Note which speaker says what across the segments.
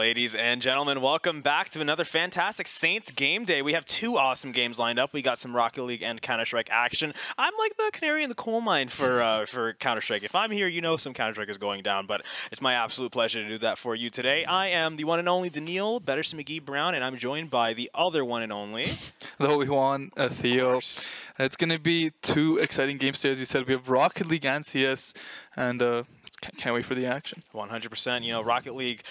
Speaker 1: Ladies and gentlemen, welcome back to another fantastic Saints game day. We have two awesome games lined up. We got some Rocket League and Counter Strike action. I'm like the canary in the coal mine for uh, for Counter Strike. If I'm here, you know some Counter Strike is going down. But it's my absolute pleasure to do that for you today. I am the one and only Daniil Betterson McGee Brown, and I'm joined by the other one and only
Speaker 2: the Holy Juan uh, Theo. It's gonna be two exciting games today, as you said. We have Rocket League and CS, and uh, can't wait for the action.
Speaker 1: 100%. You know, Rocket League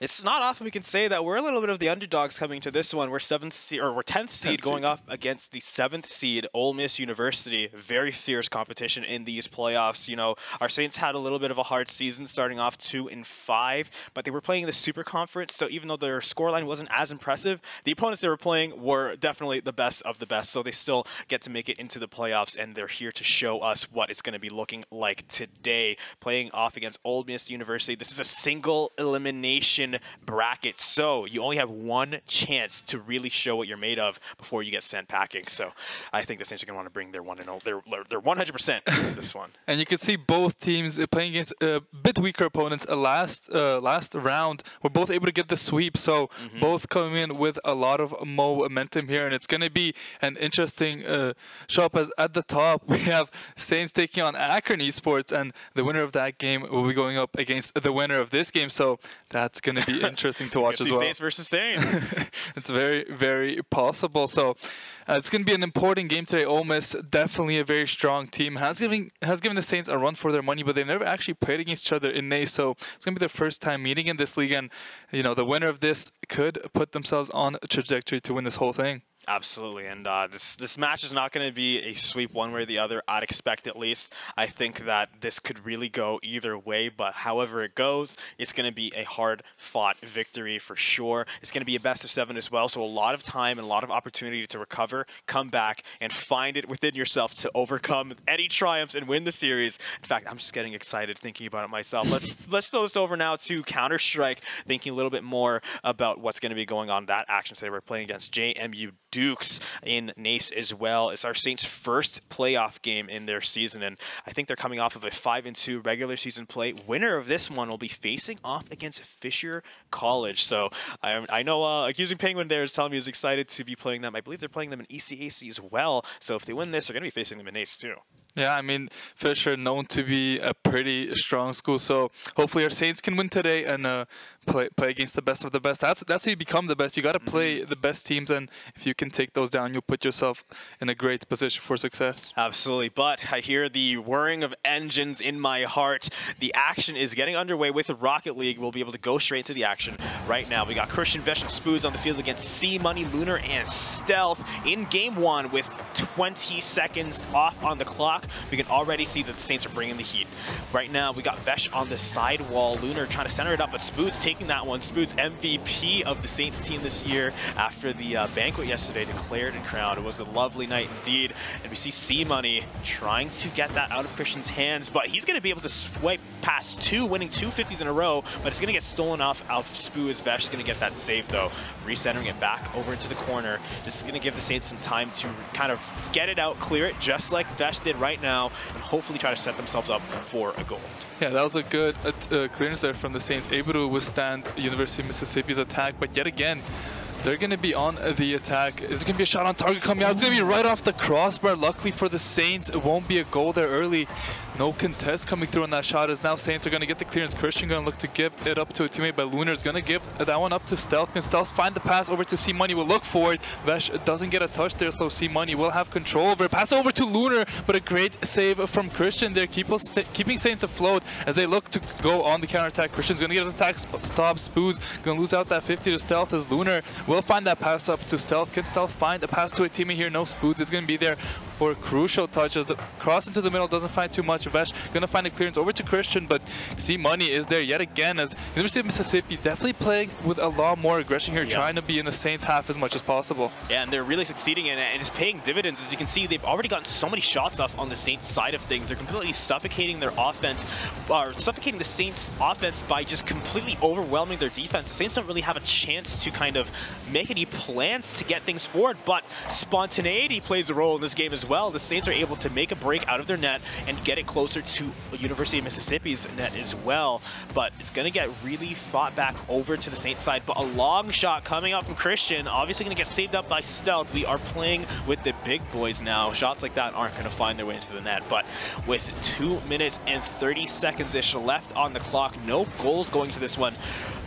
Speaker 1: it's not often we can say that we're a little bit of the underdogs coming to this one. We're seventh seed or we're tenth seed going seed. up against the seventh seed Ole Miss University. Very fierce competition in these playoffs. You know, our Saints had a little bit of a hard season, starting off two and five, but they were playing the Super Conference. So even though their scoreline wasn't as impressive, the opponents they were playing were definitely the best of the best. So they still get to make it into the playoffs, and they're here to show us what it's going to be looking like today. Playing off against Ole Miss University. This is a single elimination bracket. So you only have one chance to really show what you're made of before you get sent packing. So I think the Saints are going to want to bring their one and their their 100% to this one.
Speaker 2: And you can see both teams uh, playing against a bit weaker opponents. A last uh, last round, were both able to get the sweep. So mm -hmm. both coming in with a lot of momentum here, and it's going to be an interesting uh, show up. As at the top, we have Saints taking on Akron Esports, and the winner of that game will be going up against the winner of this game. So that's going to be interesting to watch as well.
Speaker 1: Saints versus Saints.
Speaker 2: it's very, very possible. So uh, it's going to be an important game today. Ole Miss, definitely a very strong team, has given has given the Saints a run for their money, but they've never actually played against each other in NACE. So it's going to be their first time meeting in this league, and you know the winner of this could put themselves on a trajectory to win this whole thing.
Speaker 1: Absolutely, and uh, this this match is not going to be a sweep one way or the other. I'd expect at least. I think that this could really go either way, but however it goes, it's going to be a hard-fought victory for sure. It's going to be a best of seven as well, so a lot of time and a lot of opportunity to recover, come back, and find it within yourself to overcome any triumphs and win the series. In fact, I'm just getting excited thinking about it myself. Let's let's throw this over now to Counter Strike, thinking a little bit more about what's going to be going on that action today. We're playing against JMU Dukes in NACE as well. It's our Saints' first playoff game in their season, and I think they're coming off of a 5 and 2 regular season play. Winner of this one will be facing off against Fisher College. So I, I know uh, Accusing Penguin there is telling me he's excited to be playing them. I believe they're playing them in ECAC as well. So if they win this, they're going to be facing them in NACE too.
Speaker 2: Yeah, I mean, Fisher known to be a pretty strong school, so hopefully our Saints can win today and uh, play play against the best of the best. That's that's how you become the best. You got to play mm-hmm. the best teams, and if you can take those down, you'll put yourself in a great position for success.
Speaker 1: Absolutely, but I hear the whirring of engines in my heart. The action is getting underway with the Rocket League. We'll be able to go straight into the action right now. We got Christian Vesh and Spoons on the field against C Money, Lunar, and Stealth in game one with 20 seconds off on the clock we can already see that the Saints are bringing the heat. Right now, we got Vesh on the side wall. Lunar trying to center it up, but Spoods taking that one. Spoods MVP of the Saints team this year after the uh, banquet yesterday, declared and crowned. It was a lovely night indeed. And we see C-Money trying to get that out of Christian's hands, but he's going to be able to swipe past two, winning two 50s in a row, but it's going to get stolen off out of Spoods. Vesh is going to get that save, though. Recentering it back over into the corner. This is going to give the Saints some time to kind of get it out, clear it, just like Vesh did right now, and hopefully try to set themselves up for a goal.
Speaker 2: Yeah, that was a good uh, clearance there from the Saints, able to withstand University of Mississippi's attack, but yet again, they're going to be on the attack. Is it going to be a shot on target coming out? It's going to be right off the crossbar. Luckily for the Saints, it won't be a goal there early. No contest coming through on that shot as now Saints are going to get the clearance. Christian going to look to give it up to a teammate, but Lunar is going to give that one up to Stealth. Can Stealth find the pass over to C-Money? Will look for it. Vesh doesn't get a touch there, so C-Money will have control over it. Pass over to Lunar, but a great save from Christian there, keep us, keeping Saints afloat as they look to go on the counter attack. Christian's going to get his attack stop. Spoos going to lose out that 50 to Stealth as Lunar will find that pass up to Stealth. Can Stealth find a pass to a teammate here? No Spoods is going to be there for crucial touches. The cross into the middle doesn't find too much. Going to find a clearance over to Christian, but C-Money is there yet again as University of Mississippi definitely playing with a lot more aggression here, yeah. trying to be in the Saints half as much as possible.
Speaker 1: Yeah, and they're really succeeding in it, and it's paying dividends. As you can see, they've already gotten so many shots off on the Saints side of things. They're completely suffocating their offense, or suffocating the Saints offense by just completely overwhelming their defense. The Saints don't really have a chance to kind of make any plans to get things forward, but spontaneity plays a role in this game as well. The Saints are able to make a break out of their net and get it close closer to University of Mississippi's net as well. But it's going to get really fought back over to the Saints side. But a long shot coming out from Christian, obviously going to get saved up by Stealth. We are playing with the big boys now. Shots like that aren't going to find their way into the net. But with 2 minutes and 30 seconds-ish left on the clock, no goals going to this one.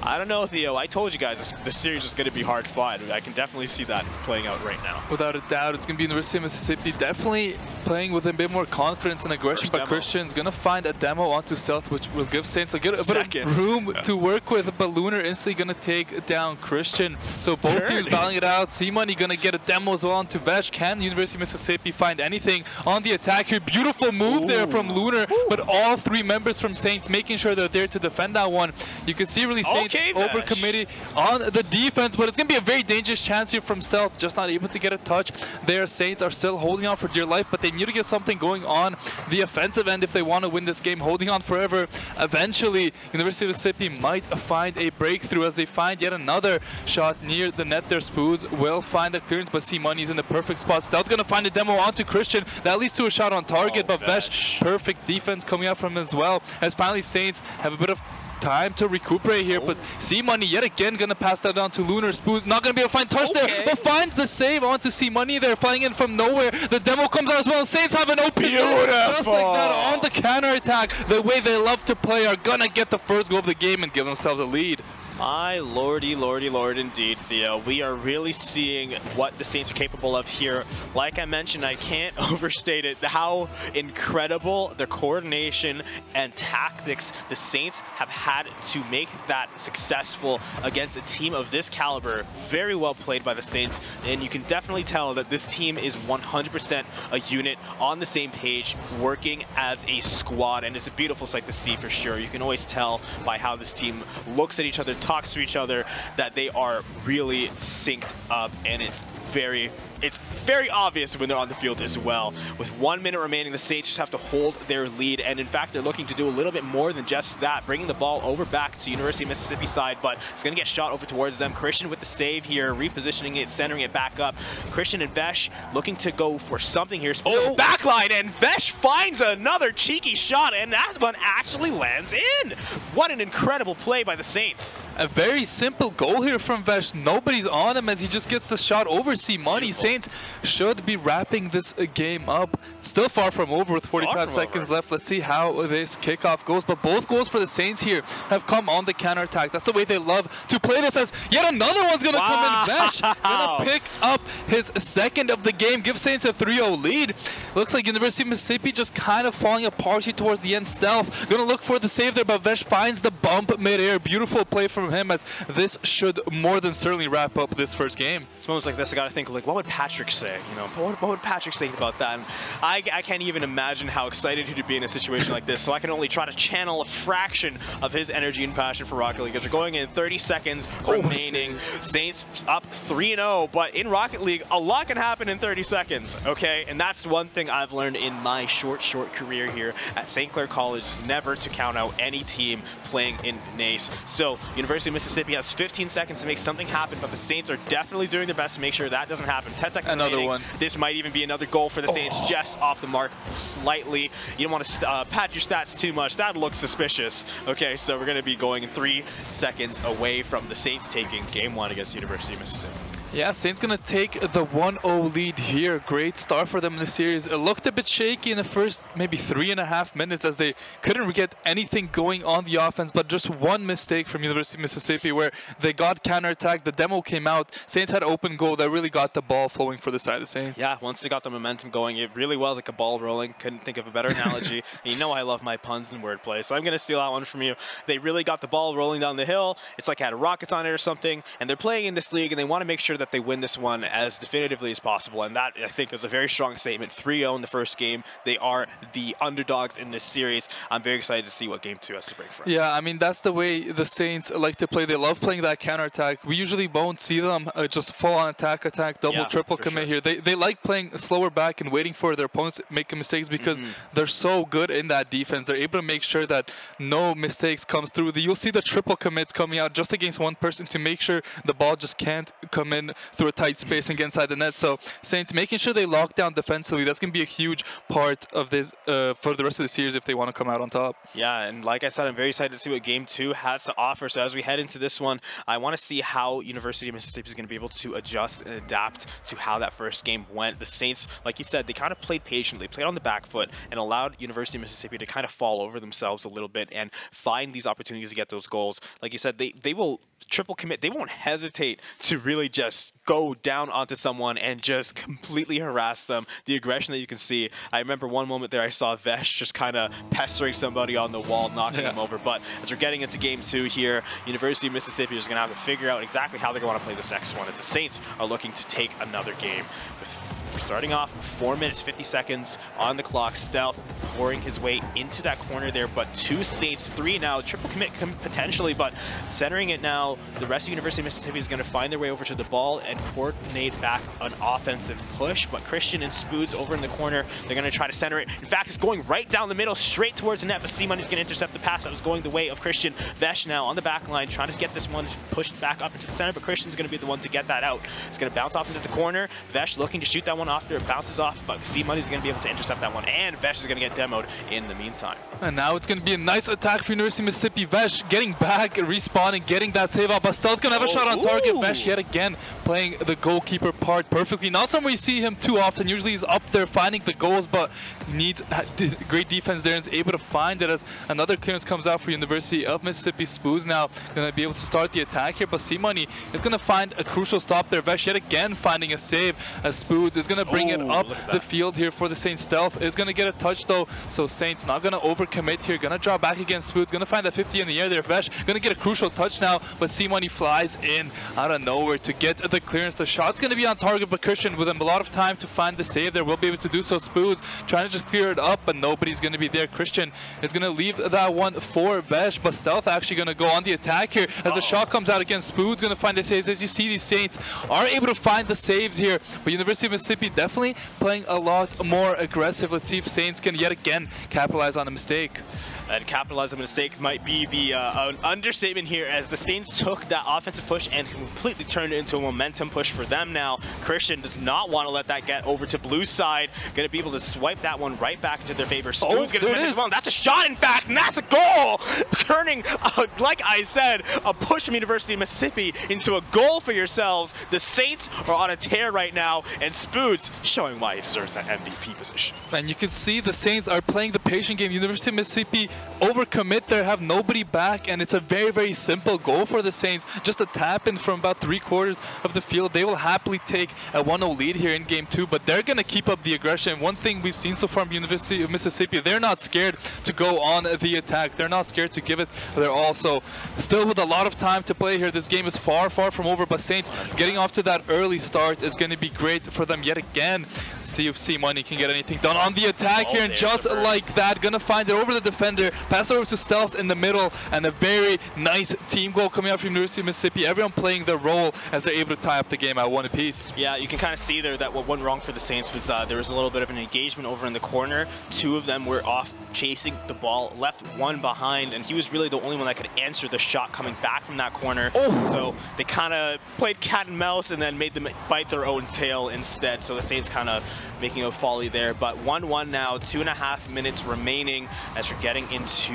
Speaker 1: I don't know, Theo. I told you guys this, this series is going to be hard fought. I can definitely see that playing out right now.
Speaker 2: Without a doubt, it's going to be University of Mississippi definitely playing with a bit more confidence and aggression,
Speaker 1: First
Speaker 2: but
Speaker 1: demo.
Speaker 2: Christian's going to find a demo onto Stealth, which will give Saints a, good, a bit of room to work with, but Lunar instantly going to take down Christian. So both teams battling it out. C-Money going to get a demo as well onto Vesh. Can University of Mississippi find anything on the attack here? Beautiful move there from Lunar, but all three members from Saints making sure they're there to defend that one. You can see really Saints
Speaker 1: Okay, Vesh.
Speaker 2: overcommitted on the defense, but it's going to be a very dangerous chance here from Stealth, just not able to get a touch. Their Saints are still holding on for dear life, but they need to get something going on the offensive end if they want to win this game. Holding on forever, eventually, University of Mississippi might find a breakthrough as they find yet another shot near the net. Their Spoons will find the clearance, but C-Money's in the perfect spot. Stealth going to find a demo onto Christian. That leads to a shot on target,
Speaker 1: Oh,
Speaker 2: but Vesh,
Speaker 1: Vesh.
Speaker 2: perfect defense coming out from him as well. As finally Saints have a bit of time to recuperate here, but oh. C Money yet again gonna pass that down to Lunar. Spoons not gonna be able to find touch there, but finds the save onto C Money there, flying in from nowhere. The demo comes out as well. Saints have an open just like that on the counter attack. The way they love to play are gonna get the first goal of the game and give themselves a lead.
Speaker 1: My lordy, lordy, lord, indeed, Theo. We are really seeing what the Saints are capable of here. Like I mentioned, I can't overstate it, how incredible the coordination and tactics the Saints have had to make that successful against a team of this caliber. Very well played by the Saints, and you can definitely tell that this team is 100% a unit on the same page, working as a squad, and it's a beautiful sight to see for sure. You can always tell by how this team looks at each other, talks to each other, that they are really synced up, and it's very it's very obvious when they're on the field as well. With one minute remaining, the Saints just have to hold their lead, and in fact, they're looking to do a little bit more than just that, bringing the ball over back to University of Mississippi side, but it's going to get shot over towards them. Christian with the save here, repositioning it, centering it back up. Christian and Vesh looking to go for something here. Oh, backline, and Vesh finds another cheeky shot, and that one actually lands in. What an incredible play by the Saints.
Speaker 2: A very simple goal here from Vesh. Nobody's on him as he just gets the shot over C Money.
Speaker 1: Beautiful.
Speaker 2: Saints should be wrapping this game up. Still far from over with 45 seconds
Speaker 1: over.
Speaker 2: left. Let's see how this kickoff goes. But both goals for the Saints here have come on the counterattack. That's the way they love to play this as yet another one's going to come in. Vesh
Speaker 1: Wow.
Speaker 2: going to pick up his second of the game. Give Saints a 3-0 lead. Looks like University of Mississippi just kind of falling apart here towards the end. Stealth going to look for the save there, but Vesh finds the bump midair. Beautiful play from him as this should more than certainly wrap up this first game.
Speaker 1: It's moments like this I gotta think like, what would Patrick say? You know, what, what would Patrick think about that? And I, I can't even imagine how excited he'd be in a situation like this. So I can only try to channel a fraction of his energy and passion for Rocket League. As we're going in 30 seconds remaining, Saints up 3-0. But in Rocket League, a lot can happen in 30 seconds. Okay, and that's one thing I've learned in my short, short career here at St. Clair College: never to count out any team playing in NACE. So University of Mississippi has 15 seconds to make something happen, but the Saints are definitely doing their best to make sure that doesn't happen. 10 seconds
Speaker 2: Another
Speaker 1: remaining.
Speaker 2: one.
Speaker 1: This might even be another goal for the Saints, just off the mark slightly. You don't want to uh, pat your stats too much. That looks suspicious. Okay, so we're going to be going three seconds away from the Saints taking game one against University of Mississippi.
Speaker 2: Yeah, Saints gonna take the 1-0 lead here. Great start for them in the series. It looked a bit shaky in the first maybe three and a half minutes as they couldn't get anything going on the offense, but just one mistake from University of Mississippi where they got counterattacked. The demo came out. Saints had open goal that really got the ball flowing for the side of Saints.
Speaker 1: Yeah, once they got the momentum going, it really was like a ball rolling. Couldn't think of a better analogy. you know I love my puns and wordplay, so I'm going to steal that one from you. They really got the ball rolling down the hill. It's like it had rockets on it or something, and they're playing in this league, and they want to make sure that they win this one as definitively as possible. And that, I think, is a very strong statement. 3-0 in the first game. They are the underdogs in this series. I'm very excited to see what game two has to bring for us.
Speaker 2: Yeah, I mean, that's the way the Saints like to play. They love playing that counterattack. We usually won't see them uh, just full on attack, attack, double,
Speaker 1: Yeah,
Speaker 2: triple commit
Speaker 1: sure.
Speaker 2: here. They, they like playing slower back and waiting for their opponents to make mistakes because
Speaker 1: Mm-hmm.
Speaker 2: they're so good in that defense. They're able to make sure that no mistakes comes through. You'll see the triple commits coming out just against one person to make sure the ball just can't come in through a tight space and get inside the net. So Saints making sure they lock down defensively. That's going to be a huge part of this uh, for the rest of the series if they want to come out on top.
Speaker 1: Yeah, and like I said, I'm very excited to see what Game 2 has to offer. So as we head into this one, I want to see how University of Mississippi is going to be able to adjust and adapt to how that first game went. The Saints, like you said, they kind of played patiently, played on the back foot, and allowed University of Mississippi to kind of fall over themselves a little bit and find these opportunities to get those goals. Like you said, they, they will triple commit. They won't hesitate to really just go down onto someone and just completely harass them. The aggression that you can see. I remember one moment there I saw Vesh just kind of pestering somebody on the wall, knocking
Speaker 2: Yeah.
Speaker 1: them over. But as we're getting into game two here, University of Mississippi is going to have to figure out exactly how they're going to play this next one as the Saints are looking to take another game. With starting off 4 minutes 50 seconds on the clock. Stealth pouring his way into that corner there, but two Saints, three now. Triple commit com- potentially, but centering it now. The rest of University of Mississippi is going to find their way over to the ball and coordinate back an offensive push. But Christian and Spoods over in the corner, they're going to try to center it. In fact, it's going right down the middle, straight towards the net. But C-Money's going to intercept the pass that was going the way of Christian. Vesh now on the back line, trying to get this one pushed back up into the center. But Christian's going to be the one to get that out. It's going to bounce off into the corner. Vesh looking to shoot that one off there. Bounces off, but C-Money's going to be able to intercept that one. And Vesh is going to get demoed in the meantime.
Speaker 2: And now it's going to be a nice attack for University of Mississippi. Vesh getting back, respawning, getting that save Stealth going to have a
Speaker 1: Oh,
Speaker 2: shot on target.
Speaker 1: ooh.
Speaker 2: Vesh yet again playing the goalkeeper part perfectly. Not somewhere you see him too often. Usually he's up there finding the goals, but he needs great defense there and is able to find it as another clearance comes out for University of Mississippi. Spoos now going to be able to start the attack here, but C-Money is going to find a crucial stop there. Vesh yet again finding a save as Spoos is going to bring it up the field here for the Saints. Stealth is going to get a touch though, so Saints not going to overcommit here. Going to draw back against Spoots. Going to find that 50 in the air there. Vesh going to get a crucial touch now, but C-Money flies in out of nowhere to get the clearance. The shot's going to be on target, but Christian with a lot of time to find the save there will be able to do so. Spoots trying to just clear it up, but nobody's going to be there. Christian is going to leave that one for Vesh, but Stealth actually going to go on the attack here as the shot comes out against Spoots. Going to find the saves. As you see, these Saints are able to find the saves here, but University of Mississippi definitely playing a lot more aggressive. Let's see if Saints can yet again capitalize on a mistake.
Speaker 1: And capitalize on a mistake might be the uh, an understatement here as the Saints took that offensive push and completely turned it into a momentum push for them now. Christian does not want to let that get over to blue side. Going to be able to swipe that one right back into their favor. Spoon's going to
Speaker 2: Oh, it
Speaker 1: this one. That's a shot, in fact, and that's a goal! Turning, uh, like I said, a push from University of Mississippi into a goal for yourselves. The Saints are on a tear right now, and Spoods showing why he deserves that MVP position.
Speaker 2: And you can see the Saints are playing the patient game. University of Mississippi overcommit there, have nobody back, and it's a very, very simple goal for the Saints. Just a tap in from about three quarters of the field. They will happily take a 1-0 lead here in game two, but they're going to keep up the aggression. One thing we've seen so far from University of Mississippi, they're not scared to go on the attack. They're not scared to give it. They're also still with a lot of time to play here. This game is far, far from over, but Saints getting off to that early start is going to be great for them yet again. See if C Money can get anything done on the attack
Speaker 1: Oh,
Speaker 2: here, and just like that, gonna find it over the defender, pass over to Stealth in the middle, and a very nice team goal coming out from University of Mississippi. Everyone playing their role as they're able to tie up the game at one apiece.
Speaker 1: Yeah, you can kind of see there that what went wrong for the Saints was uh, there was a little bit of an engagement over in the corner. Two of them were off chasing the ball, left one behind, and he was really the only one that could answer the shot coming back from that corner.
Speaker 2: Oh.
Speaker 1: So they kind of played cat and mouse and then made them bite their own tail instead. So the Saints kind of making a folly there. But 1-1 now, two and a half minutes remaining as we're getting into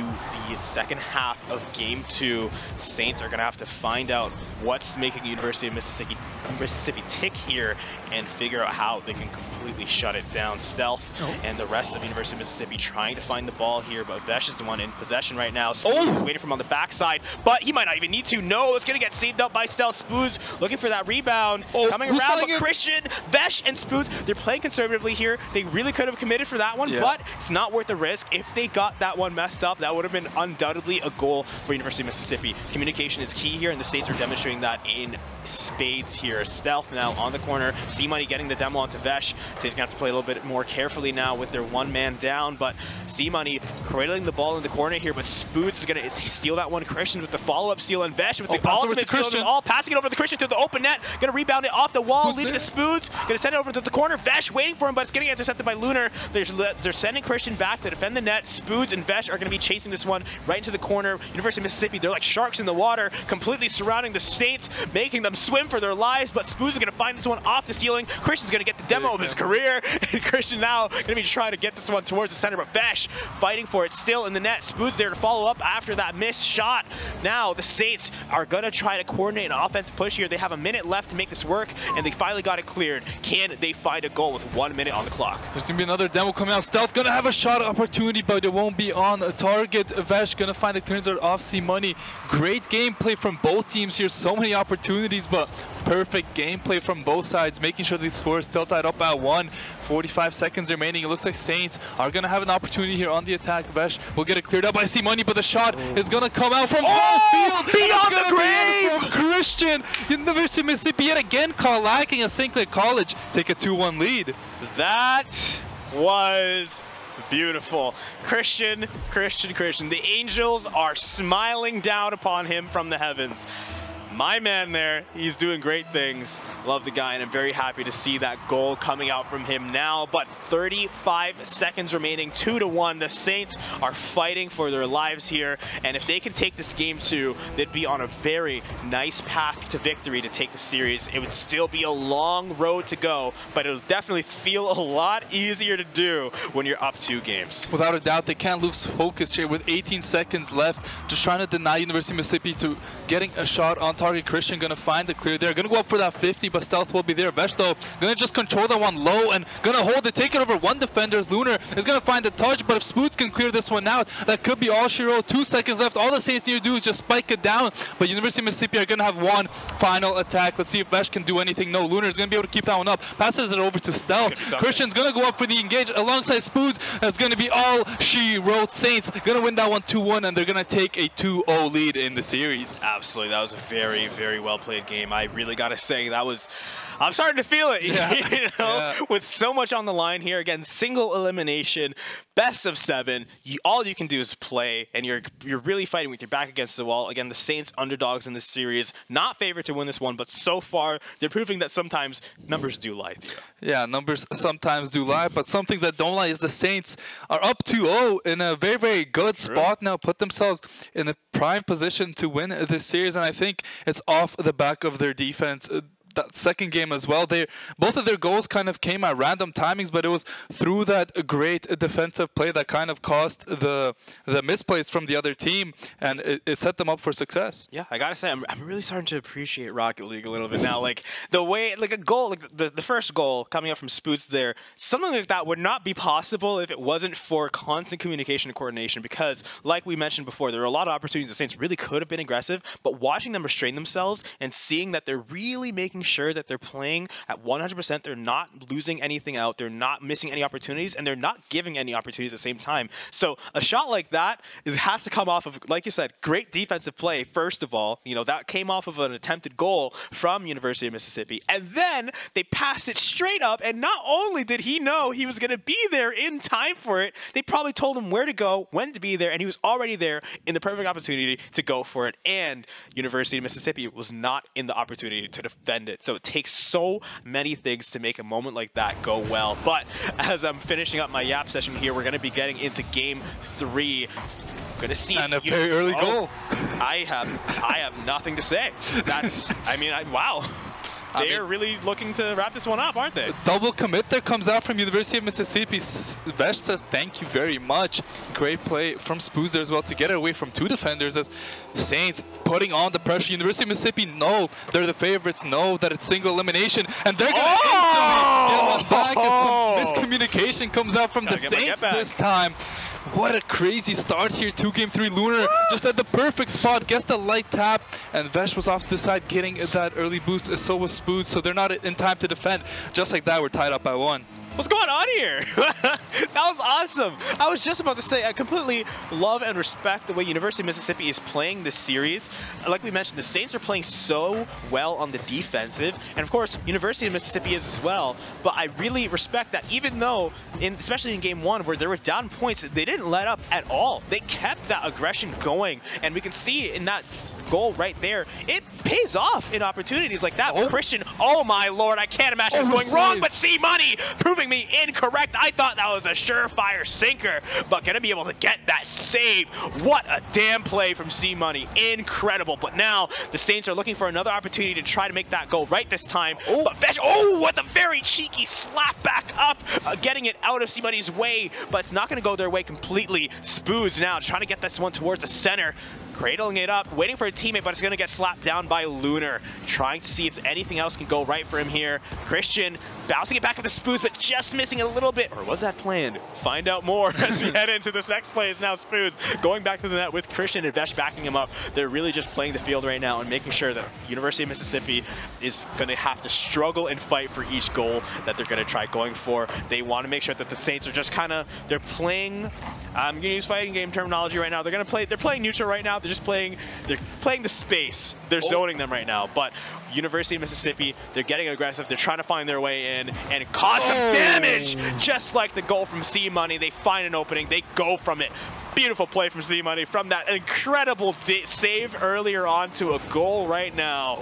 Speaker 1: the second half of game two. Saints are going to have to find out what's making University of Mississippi Mississippi tick here and figure out how they can completely shut it down. Stealth and the rest of University of Mississippi trying to find the ball here, but Vesh is the one in possession right now. Spoos
Speaker 2: Oh!
Speaker 1: is waiting for him on the backside, but he might not even need to. No, it's going to get saved up by Stealth. Spoos looking for that rebound.
Speaker 2: Oh,
Speaker 1: Coming around, but? Christian, Vesh, and Spoos, they're playing conservatively here. They really could have committed for that one,
Speaker 2: Yeah.
Speaker 1: but it's not worth the risk. If they got that one messed up, that would have been undoubtedly a goal for University of Mississippi. Communication is key here, and the Saints are demonstrating that in spades here. Stealth now on the corner. C-Money getting the demo onto Vesh. Saints going to have to play a little bit more carefully now with their one man down, but C-Money cradling the ball in the corner here, but Spoots is going to steal that one. Christian with the follow-up steal, and Vesh with
Speaker 2: Oh,
Speaker 1: the ultimate steal all, passing it over to Christian to the open net. Going to rebound it off the wall,
Speaker 2: Spoots
Speaker 1: leave it to. Spoots. Going to send it over to the corner. Vesh waiting for him, but it's getting intercepted by Lunar. There's, they're sending Christian back to defend the net. Spoods and Vesh are going to be chasing this one right into the corner. University of Mississippi, they're like sharks in the water, completely surrounding the Saints, making them swim for their lives, but Spoods is going to find this one off the ceiling. Christian's going to get the demo of his career, and Christian now going to be trying to get this one towards the center, but Vesh fighting for it still in the net. Spoods there to follow up after that missed shot. Now the Saints are going to try to coordinate an offensive push here. They have a minute left to make this work, and they finally got it cleared. Can they find a goal with one minute on the clock?
Speaker 2: There's going to be another demo coming out. Stealth going to have a shot opportunity, but it won't be on target. Vesh going to find a clearance off C money. Great gameplay from both teams here. So many opportunities, but perfect gameplay from both sides, making sure the score is still tied up at one. 45 seconds remaining. It looks like Saints are going to have an opportunity here on the attack. Vesh will get it cleared up. I see money, but the shot oh. is going to come out from
Speaker 1: oh, field. Beyond the grave!
Speaker 2: From Christian. University of Mississippi yet again call lacking a St. Clair College. Take a 2-1 lead.
Speaker 1: That was Beautiful. Christian, Christian, Christian. The angels are smiling down upon him from the heavens my man there, he's doing great things. Love the guy, and I'm very happy to see that goal coming out from him now. But 35 seconds remaining, 2 to 1. The Saints are fighting for their lives here, and if they can take this game too, they'd be on a very nice path to victory to take the series. It would still be a long road to go, but it'll definitely feel a lot easier to do when you're up two games.
Speaker 2: Without a doubt, they can't lose focus here with 18 seconds left, just trying to deny University of Mississippi to getting a shot on target. Christian gonna find the clear there. Gonna go up for that 50, but Stealth will be there. Vesh though, gonna just control that one low and gonna hold it, take it over one defender. Lunar is gonna find the touch, but if Spoots can clear this one out, that could be all she wrote. Two seconds left. All the Saints need to do is just spike it down. But University of Mississippi are gonna have one final attack. Let's see if Vesh can do anything. No, Lunar is gonna be able to keep that one up. Passes it over to Stealth. Christian's gonna go up for the engage alongside Spoots. That's gonna be all she wrote. Saints gonna win that one 2-1, and they're gonna take a 2-0 lead in the series.
Speaker 1: Absolutely that was a very, very well played game. I really got to say that was. I'm starting to feel it. Yeah. you know, yeah. with so much on the line here. Again, single elimination, best of seven. You, all you can do is play, and you're you're really fighting with your back against the wall. Again, the Saints underdogs in this series, not favored to win this one, but so far they're proving that sometimes numbers do lie. Theo.
Speaker 2: Yeah, numbers sometimes do lie, but something that don't lie is the Saints are up 2-0 in a very very good True. spot now, put themselves in a prime position to win this series, and I think it's off the back of their defense uh, that second game as well. They both of their goals kind of came at random timings, but it was through that great defensive play that kind of caused the the misplays from the other team, and it, it set them up for success.
Speaker 1: Yeah, I gotta say, I'm, I'm really starting to appreciate Rocket League a little bit now. Like the way, like a goal, like the, the first goal coming up from Spoots there, something like that would not be possible if it wasn't for constant communication and coordination. Because, like we mentioned before, there were a lot of opportunities the Saints really could have been aggressive, but watching them restrain themselves and seeing that they're really making sure that they're playing at 100%. They're not losing anything out. They're not missing any opportunities, and they're not giving any opportunities at the same time. So a shot like that is, has to come off of, like you said, great defensive play, first of all. You know, that came off of an attempted goal from University of Mississippi. And then they passed it straight up, and not only did he know he was going to be there in time for it, they probably told him where to go, when to be there, and he was already there in the perfect opportunity to go for it. And University of Mississippi was not in the opportunity to defend it it. So it takes so many things to make a moment like that go well. But as I'm finishing up my Yap session here, we're going to be getting into game three. Gonna see
Speaker 2: and a very early oh, goal.
Speaker 1: I have I have nothing to say. That's I mean I, wow. They're mean, really looking to wrap this one up, aren't they?
Speaker 2: Double commit that comes out from University of Mississippi. Vesh says thank you very much. Great play from Spoozer as well to get away from two defenders as Saints putting on the pressure. University of Mississippi know they're the favorites, know that it's single elimination, and they're going to oh! get one back as some oh! miscommunication comes out from Gotta the Saints this time. What a crazy start here. Two game three. Lunar just at the perfect spot. Gets the light tap. And Vesh was off to the side getting that early boost. So was Spood. So they're not in time to defend. Just like that, we're tied up by one.
Speaker 1: What's going on here? that was awesome. I was just about to say, I completely love and respect the way University of Mississippi is playing this series. Like we mentioned, the Saints are playing so well on the defensive, and of course, University of Mississippi is as well. But I really respect that even though, in, especially in game one, where they were down points, they didn't let up at all. They kept that aggression going, and we can see in that goal right there, it pays off in opportunities like that.
Speaker 2: Oh.
Speaker 1: Christian, oh my lord, I can't imagine
Speaker 2: Oh,
Speaker 1: going wrong, but C Money proving me incorrect. I thought that was a surefire sinker, but gonna be able to get that save. What a damn play from C Money. Incredible. But now the Saints are looking for another opportunity to try to make that goal right this time. But Vesh, oh, what a very cheeky slap back up, uh, getting it out of C Money's way, but it's not gonna go their way completely. Spoos now trying to get this one towards the center. Cradling it up, waiting for a teammate, but it's going to get slapped down by Lunar. Trying to see if anything else can go right for him here. Christian bouncing it back into Spoos, but just missing a little bit. Or was that planned? Find out more as we head into this next play is now Spoos going back to the net with Christian and Vesh backing him up. They're really just playing the field right now and making sure that University of Mississippi is going to have to struggle and fight for each goal that they're going to try going for. They want to make sure that the Saints are just kind of, they're playing, um, I'm going to use fighting game terminology right now. They're going to play, they're playing neutral right now. They're just playing, they're playing the space. They're oh. zoning them right now. But University of Mississippi, they're getting aggressive. They're trying to find their way in and cause some
Speaker 2: Oh.
Speaker 1: damage. Just like the goal from C Money, they find an opening, they go from it. Beautiful play from C Money from that incredible save earlier on to a goal right now.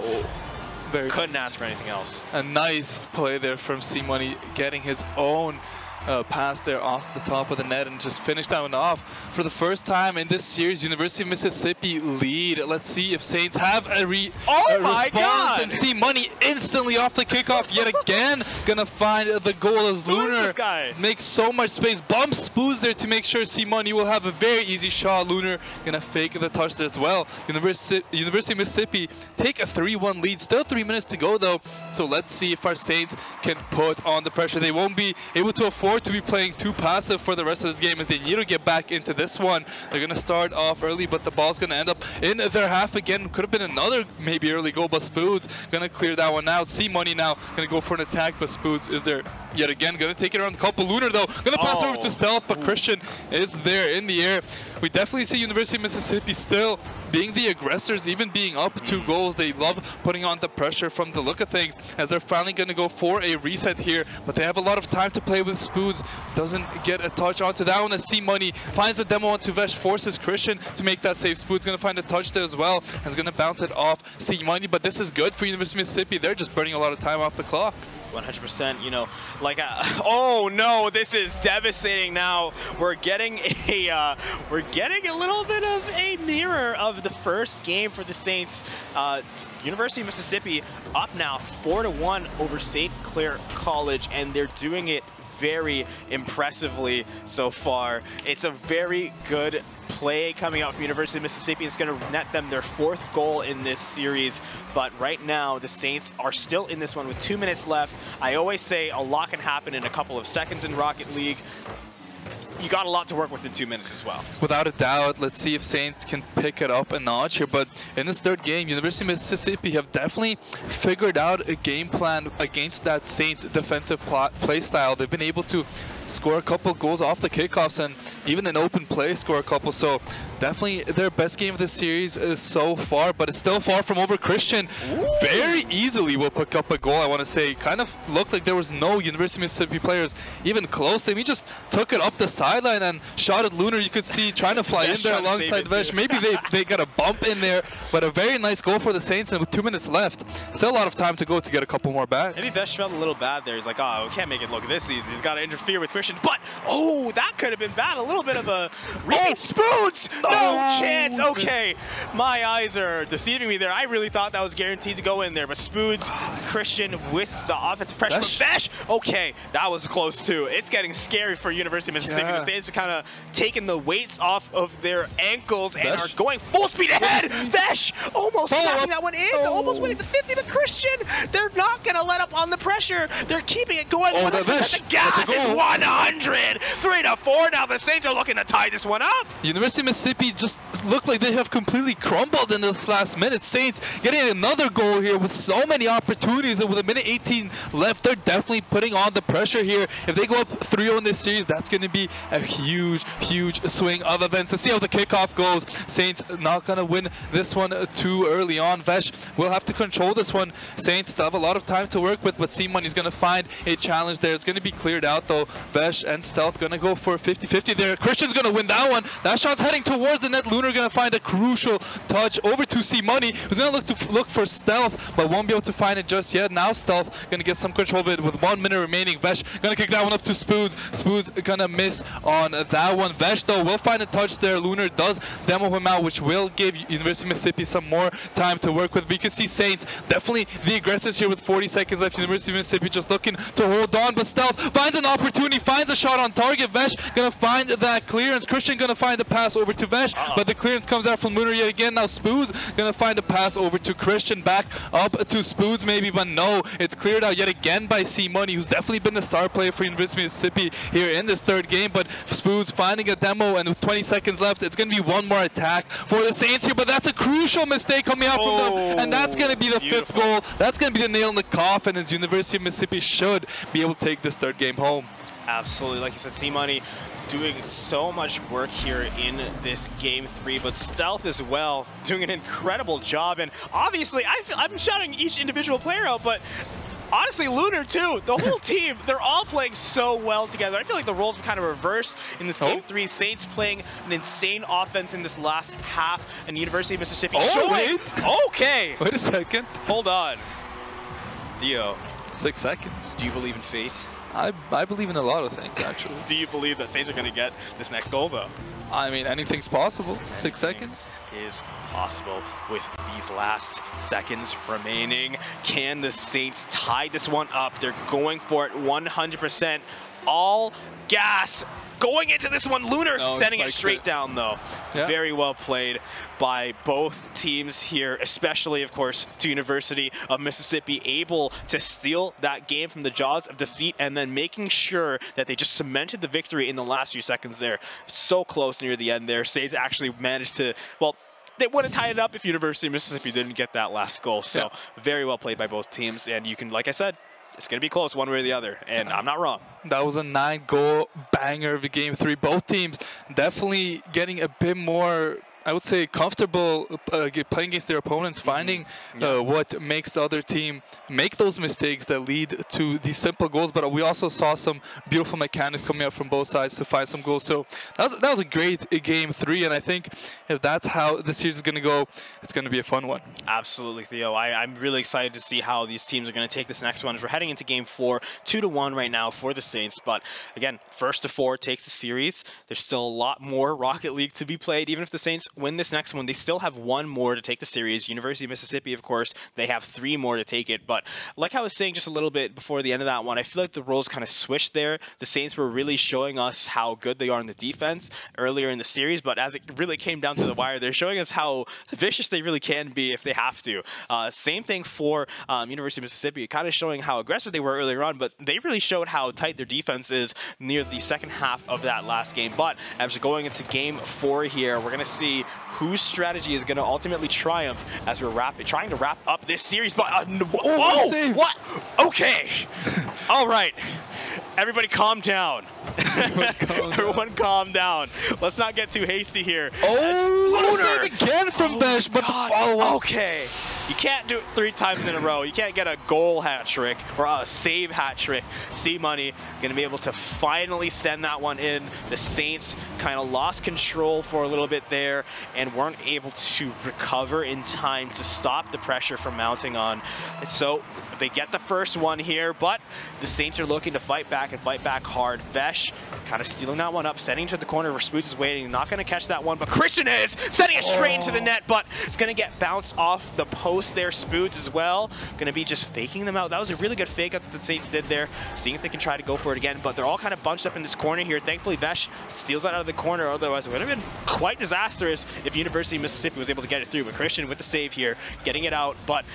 Speaker 2: Very
Speaker 1: Couldn't ask for anything else.
Speaker 2: a nice play there from C Money, getting his own uh, pass there off the top of the net and just finish that one off. For the first time in this series, University of Mississippi lead. Let's see if Saints have a, re
Speaker 1: Oh
Speaker 2: a
Speaker 1: my
Speaker 2: response
Speaker 1: God!
Speaker 2: and C Money instantly off the kickoff yet again. Gonna find the goal as
Speaker 1: Who is
Speaker 2: Lunar
Speaker 1: this guy?
Speaker 2: makes so much space. Bumps Spoos there to make sure C Money will have a very easy shot. Lunar gonna fake the touch there as well. University, University of Mississippi take a 3-1 lead. Still three minutes to go though. So let's see if our Saints can put on the pressure. They won't be able to afford to be playing too passive for the rest of this game as they need to get back into this one. They're gonna start off early, but the ball's gonna end up in their half again. Could have been another maybe early goal, but Spoons gonna clear that one out. C Money now gonna go for an attack, but Spoons is there yet again. Gonna take it around the couple. Lunar though, gonna pass over
Speaker 1: Oh.
Speaker 2: to Stealth, but Christian is there in the air. We definitely see University of Mississippi still being the aggressors, even being up two goals. They love putting on the pressure from the look of things as they're finally going to go for a reset here. But they have a lot of time to play with Spoons. Doesn't get a touch onto that one C Money finds the demo onto Vesh, forces Christian to make that save. Spoons going to find a touch there as well and is going to bounce it off C Money. But this is good for University of Mississippi. They're just burning a lot of time off the clock.
Speaker 1: 100%, you know, like, uh, oh no, this is devastating now. We're getting a, uh, we're getting a little bit of a mirror of the first game for the Saints. Uh, University of Mississippi up now 4 to 1 over St. Clair College, and they're doing it very impressively so far. It's a very good play coming out from University of Mississippi. It's going to net them their fourth goal in this series. But right now, the Saints are still in this one with two minutes left. I always say a lot can happen in a couple of seconds in Rocket League. You got a lot to work with in two minutes as well.
Speaker 2: Without a doubt, let's see if Saints can pick it up a notch here. But in this third game, University of Mississippi have definitely figured out a game plan against that Saints defensive pla play style. They've been able to score a couple goals off the kickoffs and even in open play score a couple. So definitely their best game of the series is so far, but it's still far from over. Christian very easily will pick up a goal, I want to say. Kind of looked like there was no University of Mississippi players even close to him. He just took it up the sideline and shot at Lunar. You could see trying to fly in there
Speaker 1: trying to save
Speaker 2: alongside Vesh. Maybe they, they got a bump in there, but a very nice goal for the Saints and with two minutes left. Still a lot of time to go to get a couple more back.
Speaker 1: Maybe Vesh felt a little bad there. He's like, oh, we can't make it look this easy. He's got to interfere with Christian. But, oh, that could have been bad. A little bit of a oh, repeat. Spoons! No
Speaker 2: Oh.
Speaker 1: chance. Okay. My eyes are deceiving me there. I really thought that was guaranteed to go in there. But Spoons, Christian with the offensive pressure.
Speaker 2: Vesh.
Speaker 1: But Vesh, okay, that was close too. It's getting scary for University of Mississippi.
Speaker 2: Yeah.
Speaker 1: The Saints are kind of taking the weights off of their ankles and
Speaker 2: Vesh.
Speaker 1: are going full speed ahead. Vesh almost
Speaker 2: Follow
Speaker 1: snapping that one in.
Speaker 2: Oh.
Speaker 1: Almost winning the 50. But Christian, they're not going to let up on the pressure. They're keeping it going.
Speaker 2: Oh, the Vesh.
Speaker 1: The gas is
Speaker 2: goal.
Speaker 1: 100. Three to four. Now the Saints are looking to tie this one up.
Speaker 2: University of Mississippi just look like they have completely crumbled in this last minute. Saints getting another goal here with so many opportunities and with a minute 18 left, they're definitely putting on the pressure here. If they go up 3-0 in this series, that's going to be a huge, huge swing of events. Let's see how the kickoff goes. Saints not going to win this one too early on. Vesh will have to control this one. Saints have a lot of time to work with, but C-Money's going to find a challenge there. It's going to be cleared out though Vesh and Stealth gonna go for 50-50 there. Christian's gonna win that one. That shot's heading towards the net. Lunar gonna find a crucial touch over to C Money, who's gonna look to look for Stealth, but won't be able to find it just yet. Now Stealth gonna get some control of it with one minute remaining. Vesh gonna kick that one up to Spoods. Spoods gonna miss on that one. Vesh though will find a touch there. Lunar does demo him out, which will give University of Mississippi some more time to work with. We can see Saints definitely the aggressors here with 40 seconds left. University of Mississippi just looking to hold on, but Stealth finds an opportunity, finds a shot on target. Vesh gonna find that clearance. Christian gonna find the pass over to Vesh, uh-huh. but the clearance comes out from Lunar yet again. Now Spoods gonna find a pass over to Christian, back up to Spoods maybe, but no, it's cleared out yet again by C Money, who's definitely been the star player for University of Mississippi here in this third game. But Spoods finding a demo, and with 20 seconds left, it's gonna be one more attack for the Saints here. But that's a crucial mistake coming out from them, oh, and that's gonna be the fifth goal. That's gonna be the nail in the coffin, as University of Mississippi should be able to take this third game home.
Speaker 1: Absolutely, like you said, C-Money doing so much work here in this game three, but Stealth as well doing an incredible job. And obviously, I feel, I'm shouting each individual player out, but honestly, Lunar too. The whole team, they're all playing so well together. I feel like the roles were kind of reversed in this game
Speaker 2: Oh.
Speaker 1: three. Saints playing an insane offense in this last half, and the University of Mississippi
Speaker 2: Oh,
Speaker 1: showing-
Speaker 2: wait.
Speaker 1: Okay,
Speaker 2: Wait a second.
Speaker 1: hold on. Theo,
Speaker 2: Six seconds.
Speaker 1: do you believe in fate?
Speaker 2: I, I believe in a lot of things, actually.
Speaker 1: Do you believe that Saints are going to get this next goal, though?
Speaker 2: I mean, anything's possible. Six seconds.
Speaker 1: is possible with these last seconds remaining. Can the Saints tie this one up? They're going for it 100%. All gas going into this one. Lunar
Speaker 2: No,
Speaker 1: sending it straight
Speaker 2: it.
Speaker 1: down, though.
Speaker 2: Yeah.
Speaker 1: Very well played by both teams here, especially, of course, to University of Mississippi, able to steal that game from the jaws of defeat and then making sure that they just cemented the victory in the last few seconds there. So close near the end there. Saints actually managed to, well, they would have tied it up if University of Mississippi didn't get that last goal. So
Speaker 2: Yeah.
Speaker 1: very well played by both teams. And you can, like I said, it's going to be close one way or the other. And I'm not wrong.
Speaker 2: That was a nine goal banger of the game three. Both teams definitely getting a bit more, I would say, comfortable uh, playing against their opponents, finding uh, what makes the other team make those mistakes that lead to these simple goals. But we also saw some beautiful mechanics coming out from both sides to find some goals. So that was, that was a great uh, game three. And I think if that's how the series is going to go, it's going to be a fun one.
Speaker 1: Absolutely, Theo. I, I'm really excited to see how these teams are going to take this next one. As we're heading into Game Four, two to one right now for the Saints. But again, first to four takes the series. There's still a lot more Rocket League to be played. Even if the Saints win this next one, they still have one more to take the series. University of Mississippi, of course, they have three more to take it. But like I was saying just a little bit before the end of that one, I feel like the roles kind of switched there. The Saints were really showing us how good they are in the defense earlier in the series, but as it really came down to the wire, they're showing us how vicious they really can be if they have to. Uh, same thing for um, University of Mississippi, kind of showing how aggressive they were earlier on, but they really showed how tight their defense is near the second half of that last game. But as we're going into game four here, we're going to see whose strategy is going to ultimately triumph as we're trying to wrap up this series. But uh,
Speaker 2: save.
Speaker 1: what? Okay, all right. Everybody calm down. Everyone calm down. Let's not get too hasty here.
Speaker 2: Oh, what a save again from Vesh, but the
Speaker 1: God,
Speaker 2: follow-up
Speaker 1: Okay. You can't do it three times in a row. You can't get a goal hat trick or a save hat trick. C Money going to be able to finally send that one in. The Saints kind of lost control for a little bit there and weren't able to recover in time to stop the pressure from mounting on. So they get the first one here, but the Saints are looking to fight back and fight back hard. Vesh kind of stealing that one up, sending to the corner where Spoots is waiting. Not going to catch that one, but Christian is setting it straight into the net, but it's going to get bounced off the post there. Spoots as well. Going to be just faking them out. That was a really good fake that the Saints did there, seeing if they can try to go for it again, but they're all kind of bunched up in this corner here. Thankfully, Vesh steals that out of the corner, otherwise it would have been quite disastrous if University of Mississippi was able to get it through. But Christian with the save here, getting it out, but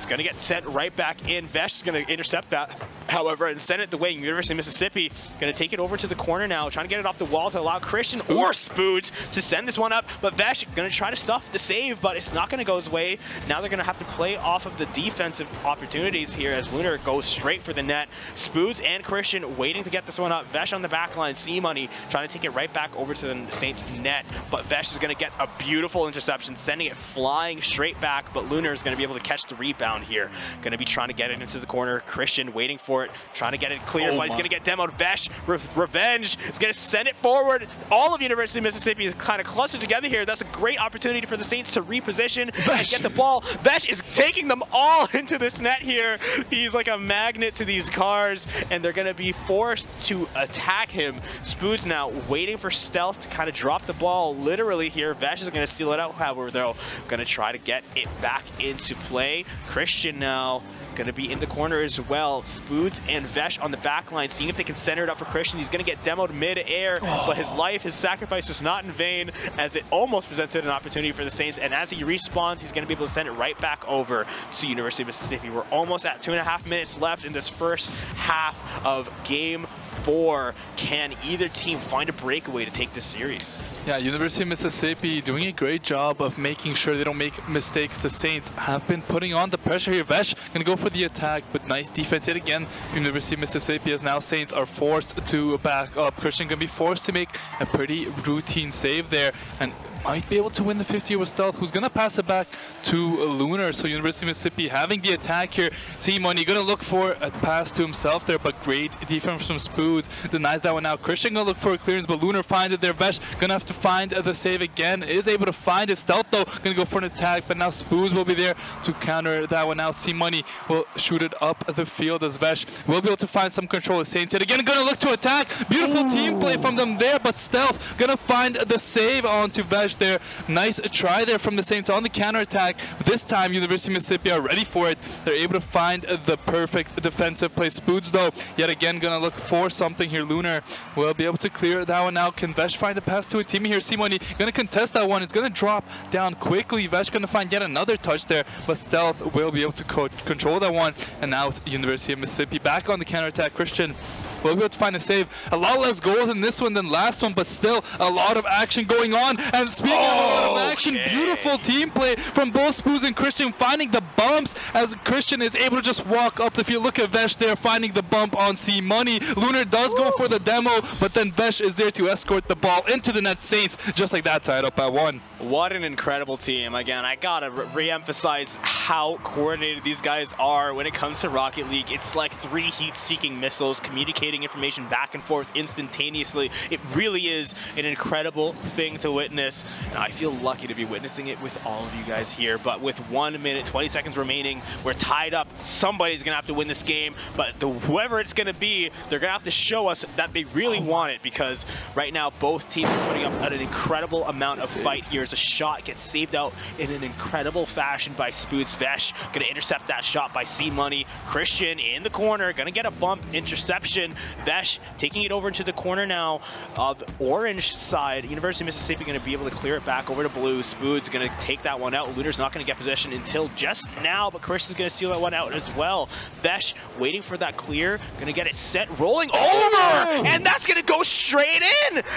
Speaker 1: it's going to get sent right back in. Vesh is going to intercept that, however, and send it the way. University of Mississippi going to take it over to the corner now, trying to get it off the wall to allow Christian or Spoods to send this one up. But Vesh is going to try to stuff the save, but it's not going to go his way. Now they're going to have to play off of the defensive opportunities here as Lunar goes straight for the net. Spoods and Christian waiting to get this one up. Vesh on the back line, C-Money trying to take it right back over to the Saints net. But Vesh is going to get a beautiful interception, sending it flying straight back. But Lunar is going to be able to catch the rebound here. Going to be trying to get it into the corner. Christian waiting for it, trying to get it clear,
Speaker 2: Oh
Speaker 1: but he's going to get demoed. Vesh, Re Revenge is going to send it forward. All of University of Mississippi is kind of clustered together here. That's a great opportunity for the Saints to reposition and
Speaker 2: Vesh.
Speaker 1: get the ball. Vesh is taking them all into this net here. He's like a magnet to these cars, and they're going to be forced to attack him. Spoods now waiting for Stealth to kind of drop the ball literally here. Vesh is going to steal it out, however, they're going to try to get it back into play. Christian now going to be in the corner as well. Spoods and Vesh on the back line, seeing if they can center it up for Christian. He's going to get demoed mid-air, oh. but his life, his sacrifice was not in vain as it almost presented an opportunity for the Saints. And as he respawns, he's going to be able to send it right back over to University of Mississippi. We're almost at two and a half minutes left in this first half of game four. Can either team find a breakaway to take this series?
Speaker 2: Yeah, University of Mississippi doing a great job of making sure they don't make mistakes. The Saints have been putting on the pressure here. Vesh gonna go for the attack, but nice defense yet again. University of Mississippi as now Saints are forced to back up. Christian gonna be forced to make a pretty routine save there and might be able to win the 50 with stealth. Who's gonna pass it back to Lunar? So University of Mississippi having the attack here. C-Money gonna look for a pass to himself there, but great defense from Spoods. Denies that one out. Christian gonna look for a clearance, but Lunar finds it there. Vesh gonna have to find the save again. Is able to find it. Stealth though, gonna go for an attack, but now Spoods will be there to counter that one out. C-Money will shoot it up the field as Vesh will be able to find some control. Saints yet again gonna look to attack. Beautiful team play from them there, but Stealth gonna find the save onto Vesh there. Nice try there from the Saints on the counter attack. This time, University of Mississippi are ready for it. They're able to find the perfect defensive play. Spoods, though, yet again gonna look for something here. Lunar will be able to clear that one out. Can Vesh find a pass to a team here? C-Money gonna contest that one. It's gonna drop down quickly. Vesh gonna find yet another touch there, but Stealth will be able to co control that one. And now it's University of Mississippi back on the counter attack. Christian We'll be able to find a save. A lot less goals in this one than last one, but still a lot of action going on. And speaking of a lot of oh, action,
Speaker 1: Okay.
Speaker 2: beautiful team play from both Spoods and Christian, finding the bumps as Christian is able to just walk up the field. Look at Vesh there, finding the bump on C Money. Lunar does go for the demo, but then Vesh is there to escort the ball into the net. Saints, just like that, tied up at one.
Speaker 1: What an incredible team. Again, I gotta re- emphasize how coordinated these guys are when it comes to Rocket League. It's like three heat-seeking missiles communicating information back and forth instantaneously. It really is an incredible thing to witness, and I feel lucky to be witnessing it with all of you guys here. But with one minute, 20 seconds remaining, we're tied up. Somebody's gonna have to win this game, but the, whoever it's gonna be, they're gonna have to show us that they really want it because right now both teams are putting up an incredible amount of fight here as a shot gets saved out in an incredible fashion by Spoods Vesh. Gonna intercept that shot by C Money. Christian in the corner, gonna get a bump interception. Vesh taking it over into the corner now of orange side. University of Mississippi gonna be able to clear it back over to blue. Spoods gonna take that one out. Lunar's not gonna get possession until just now, but Christian's gonna steal that one out as well. Vesh waiting for that clear, gonna get it set, rolling over, and that's gonna go straight in.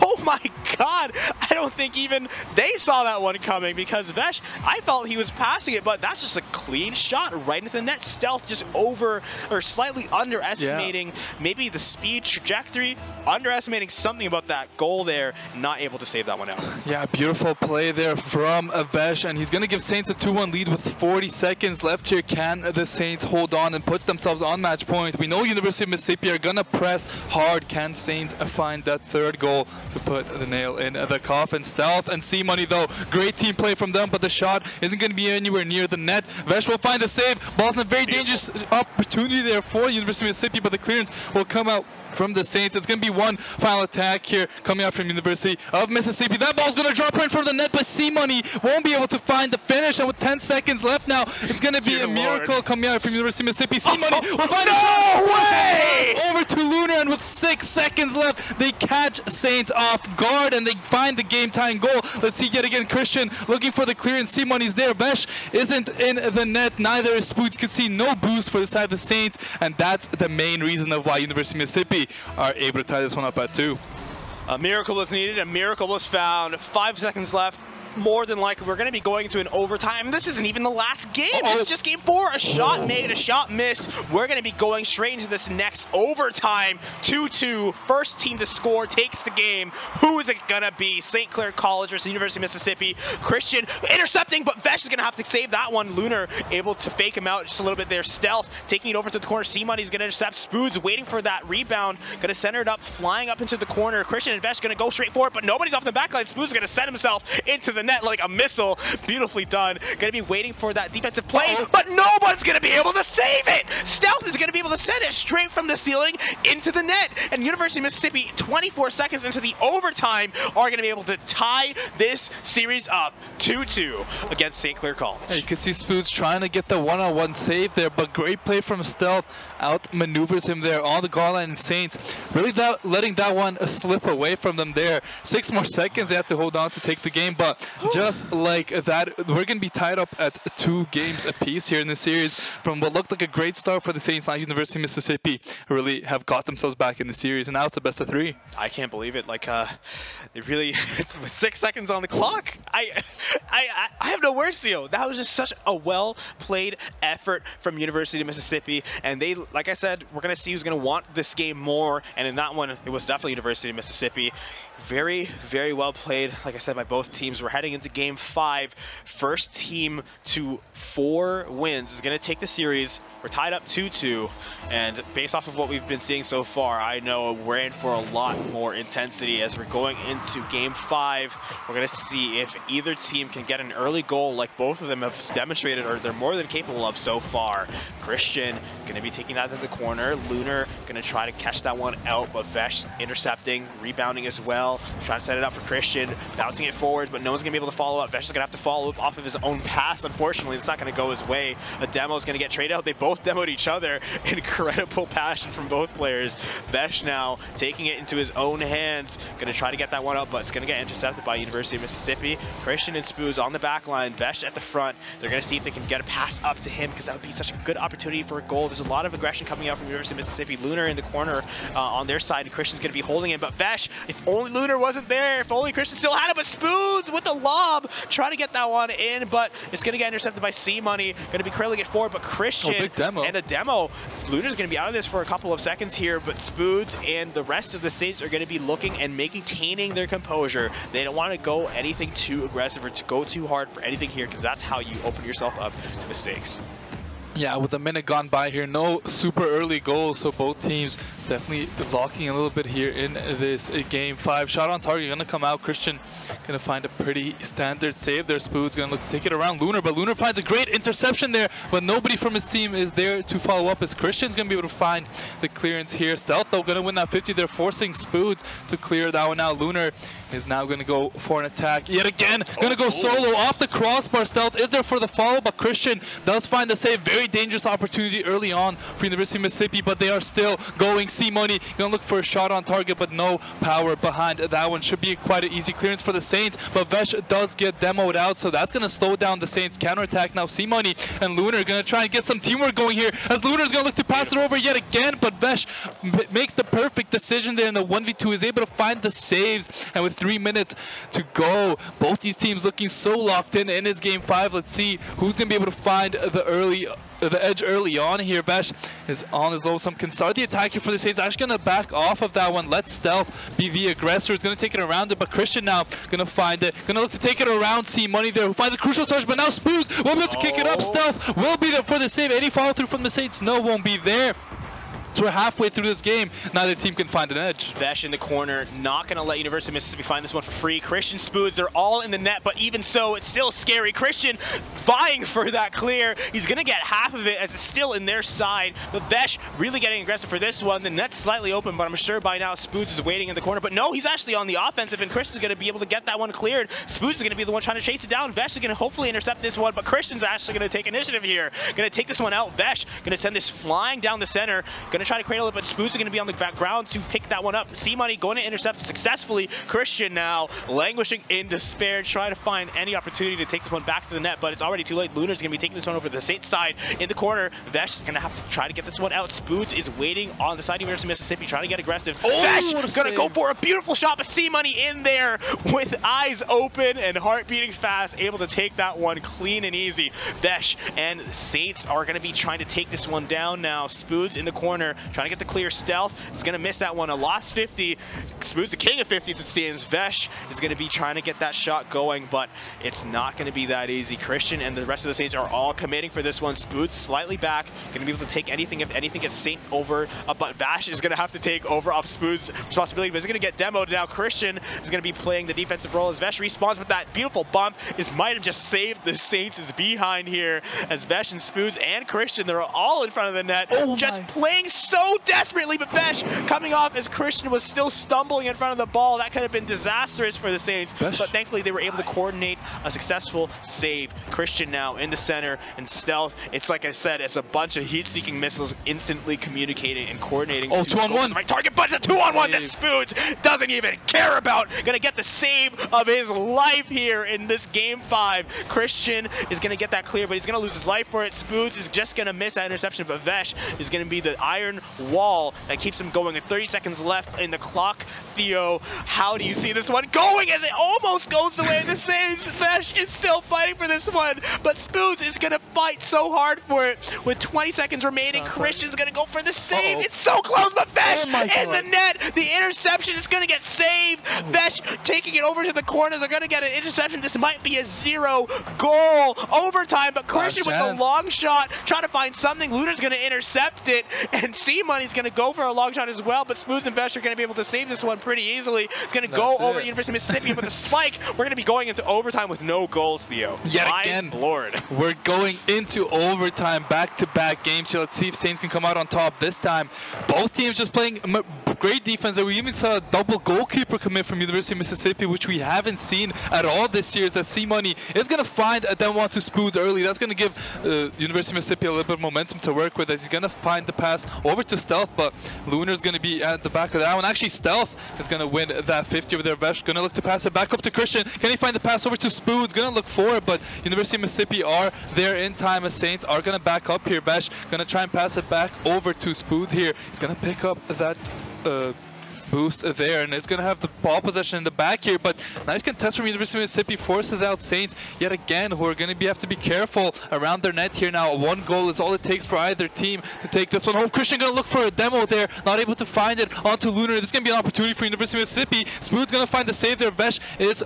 Speaker 1: Oh my God! I don't think even they saw that one coming because Vesh, I felt he was passing it, but that's just a clean shot right into the net. Stealth just over or slightly underestimating maybe the speed trajectory, underestimating something about that goal there, not able to save that one out.
Speaker 2: Yeah, beautiful play there from Avesh, and he's going to give Saints a 2-1 lead with 40 seconds left here. Can the Saints hold on and put themselves on match point? We know University of Mississippi are going to press hard. Can Saints find that third goal to put the nail in the coffin? Stealth and C-Money, though, great team play from them, but the shot isn't going to be anywhere near the net. Vesh will find a save. Ball's in a very dangerous opportunity there for University of Mississippi, but the clearance will come out from the Saints. It's going to be one final attack here coming out from University of Mississippi. That ball's going to drop in from the net, but C-Money won't be able to find the finish. And with 10 seconds left now, it's going to be
Speaker 1: Dear
Speaker 2: a miracle
Speaker 1: Lord.
Speaker 2: coming out from University of Mississippi. C-Money
Speaker 1: Oh,
Speaker 2: will find
Speaker 1: no
Speaker 2: a shot.
Speaker 1: way!
Speaker 2: Over to Lunar, and with six seconds left, they catch Saints off guard, and they find the game-time goal. Let's see yet again, Christian looking for the clearance. C-Money's there. Vesh isn't in the net. Neither is Spoods. You can see no boost for the side of the Saints, and that's the main reason of why University of Mississippi are able to tie this one up at two.
Speaker 1: A miracle was needed, a miracle was found. Five seconds left. More than likely we're going to be going into an overtime. This isn't even the last game.
Speaker 2: Uh-oh.
Speaker 1: This is just game four. A shot made, a shot missed. We're going to be going straight into this next overtime. 2-2. First team to score takes the game. Who is it going to be? St. Clair College versus University of Mississippi. Christian intercepting, but Vesh is going to have to save that one. Lunar able to fake him out just a little bit there. Stealth taking it over to the corner. C-Money's going to intercept. Spoods waiting for that rebound. Going to center it up, flying up into the corner. Christian and Vesh going to go straight for it, but nobody's off the backline. Spoods going to set himself into the net like a missile. Beautifully done. Going to be waiting for that defensive play, oh. but no one's going to be able to save it. Stealth is going to be able to send it straight from the ceiling into the net. And University of Mississippi, 24 seconds into the overtime, are going to be able to tie this series up 2-2 against St. Clair College.
Speaker 2: Yeah, you can see Spoods trying to get the one-on-one save there, but great play from Stealth. Outmaneuvers him there on the goal line. And Saints really that, letting that one slip away from them there. Six more seconds they have to hold on to take the game, but just like that, we're going to be tied up at two games apiece here in the series from what looked like a great start for the Saints. Now University of Mississippi really have got themselves back in the series, and now it's a best of three.
Speaker 1: I can't believe it. Like, uh, it really, with six seconds on the clock, I, I, I- have no words, Theo. That was just such a well played effort from University of Mississippi. And they, like I said, we're going to see who's going to want this game more. And in that one, it was definitely University of Mississippi. Very, very well played. Like I said, by both teams. We're heading into game five. First team to four wins is going to take the series. We're tied up 2-2, and based off of what we've been seeing so far, I know we're in for a lot more intensity as we're going into game five. We're going to see if either team can get an early goal like both of them have demonstrated or they're more than capable of so far. Christian going to be taking that to the corner. Lunar going to try to catch that one out, but Vesh intercepting, rebounding as well. Trying to set it up for Christian, bouncing it forward, but no one's going to be able to follow up. Vesh is going to have to follow up off of his own pass. Unfortunately, it's not going to go his way. A demo is going to get traded out. They both demoed each other. Incredible passion from both players. Vesh now taking it into his own hands. Going to try to get that one up, but it's going to get intercepted by University of Mississippi. Christian and Spoods on the back line. Vesh at the front. They're going to see if they can get a pass up to him because that would be such a good opportunity for a goal. There's a lot of aggression coming out from University of Mississippi. Lunar in the corner uh, on their side, and Christian's going to be holding it. But Vesh, if only Lunar wasn't there, if only Christian still had it, but Spoons with the lob, trying to get that one in, but it's going to get intercepted by C Money. Going to be curling it forward, but Christian
Speaker 2: big demo.
Speaker 1: and a demo. Lunar's going to be out of this for a couple of seconds here, but Spoods and the rest of the Saints are going to be looking and maintaining their composure. They don't want to go anything too aggressive or to go too hard for anything here because that's how you open yourself up to mistakes.
Speaker 2: Yeah, with a minute gone by here, no super early goals, so both teams definitely locking a little bit here in this game five. Shot on target, gonna come out. Christian gonna find a pretty standard save there. Spood's gonna look to take it around Lunar, but Lunar finds a great interception there, but nobody from his team is there to follow up as Christian's gonna be able to find the clearance here. Stealth though gonna win that 50. They're forcing Spoods to clear that one out. Lunar is now gonna go for an attack yet again. Gonna go oh. solo off the crossbar. Stealth is there for the follow, but Christian does find the save. Very dangerous opportunity early on for University of Mississippi, but they are still going. C Money gonna look for a shot on target, but no power behind that one. Should be quite an easy clearance for the Saints, but Vesh does get demoed out, so that's gonna slow down the Saints counterattack. Now C Money and Lunar gonna try and get some teamwork going here, as Lunar's gonna look to pass it over yet again, but Vesh makes the perfect decision there in the 1v2, is able to find the saves, and with three minutes to go, both these teams looking so locked in in his game five. Let's see who's gonna be able to find the early the edge early on here. Vesh is on his low. Some can start the attack here for the Saints. Actually going to back off of that one. Let Stealth be the aggressor. He's going to take it around it, but Christian now going to find it. Going to look to take it around. C Money there who finds a crucial touch, but now Spoons will be able to kick it up.
Speaker 1: Oh.
Speaker 2: Stealth will be there for the save. Any follow through from the Saints? No, won't be there. So we're halfway through this game. Neither team can find an edge.
Speaker 1: Vesh in the corner, not going to let University of Mississippi find this one for free. Christian Spoods, they're all in the net, but even so, it's still scary. Christian vying for that clear. He's going to get half of it as it's still in their side. But Vesh really getting aggressive for this one. The net's slightly open, but I'm sure by now Spoods is waiting in the corner. But no, he's actually on the offensive, and Christian's going to be able to get that one cleared. Spoods is going to be the one trying to chase it down. Vesh is going to hopefully intercept this one, but Christian's actually going to take initiative here. Going to take this one out. Vesh going to send this flying down the center. Going Gonna try to cradle it, but Spoods is gonna be on the background to pick that one up. C-Money going to intercept successfully. Christian now languishing in despair, trying to find any opportunity to take this one back to the net, but it's already too late. Lunar's gonna be taking this one over to the Saint side in the corner. Vesh is gonna have to try to get this one out. Spoons is waiting on the side of University of Mississippi, trying to get aggressive.
Speaker 2: Oh,
Speaker 1: Vesh
Speaker 2: what a
Speaker 1: gonna go for a beautiful shot, but C-Money in there with eyes open and heart beating fast, able to take that one clean and easy. Vesh and Saints are gonna be trying to take this one down now. Spoons in the corner, trying to get the clear stealth. Is gonna miss that one. A lost 50. Spoons the king of 50s, it seems. Vesh is gonna be trying to get that shot going, but it's not gonna be that easy. Christian and the rest of the Saints are all committing for this one. Spoons slightly back, gonna be able to take anything if anything gets Saint over, uh, but Vesh is gonna have to take over off Spoon's responsibility, but he's gonna get demoed now. Christian is gonna be playing the defensive role as Vesh respawns with that beautiful bump. Is might have just saved the Saints' is behind here as Vesh and Spoons and Christian, they're all in front of the net,
Speaker 2: Oh
Speaker 1: just
Speaker 2: my.
Speaker 1: playing so desperately, but Vesh coming off as Christian was still stumbling in front of the ball. That could have been disastrous for the Saints,
Speaker 2: Vesh.
Speaker 1: but thankfully they were able to coordinate a successful save. Christian now in the center and stealth. It's like I said, it's a bunch of heat-seeking missiles instantly communicating and coordinating.
Speaker 2: Oh, two on one.
Speaker 1: Right target, but it's a two-on-one that
Speaker 2: Save.
Speaker 1: Spoons doesn't even care about. Gonna get the save of his life here in this game five. Christian is gonna get that clear, but he's gonna lose his life for it. Spoons is just gonna miss that interception, but Vesh is gonna be the iron wall that keeps him going. With 30 seconds left in the clock, Theo, how do you see this one going as it almost goes the way of the saves? Vesh is still fighting for this one, but Spoons is gonna fight so hard for it. With 20 seconds remaining. Christian's gonna go for the save.
Speaker 2: Uh-oh.
Speaker 1: It's so close, but Vesh
Speaker 2: Oh
Speaker 1: in the net. The interception is going to get saved. Vesh taking it over to the corner. They're going to get an interception. This might be a zero goal overtime, but Christian with
Speaker 2: a
Speaker 1: long shot, trying to find something. Lunar's going to intercept it, and C Money's going to go for a long shot as well. But Spoons and Vesh are going to be able to save this one pretty easily. It's going to go over
Speaker 2: it.
Speaker 1: to University of Mississippi with a spike. We're going to be going into overtime with no goals, Theo.
Speaker 2: Yet
Speaker 1: My
Speaker 2: again.
Speaker 1: Lord.
Speaker 2: We're going into overtime, back-to-back games here. Let's see if Saints can come out on top this time. Both teams just playing great defense. And we even saw a double goalkeeper commit from University of Mississippi, which we haven't seen at all this year. Is that C Money is going to find a to Spoons early. That's going to give uh, University of Mississippi a little bit of momentum to work with. As he's going to find the pass over to Stealth, but Lunar's going to be at the back of that one. Actually, Stealth is going to win that 50 over there. Vesh going to look to pass it back up to Christian. Can he find the pass over to Spoons? Going to look for it, but University of Mississippi are there in time as Saints are going to back up here. Vesh going to try and pass it back over to Spoons here. He's going to pick up that. Uh, boost there and it's going to have the ball possession in the back here but nice contest from University of Mississippi forces out Saints yet again who are going to be have to be careful around their net here now. One goal is all it takes for either team to take this one home. Christian going to look for a demo there not able to find it onto Lunar. This is going to be an opportunity for University of Mississippi. Spoon's going to find the save there. Vesh is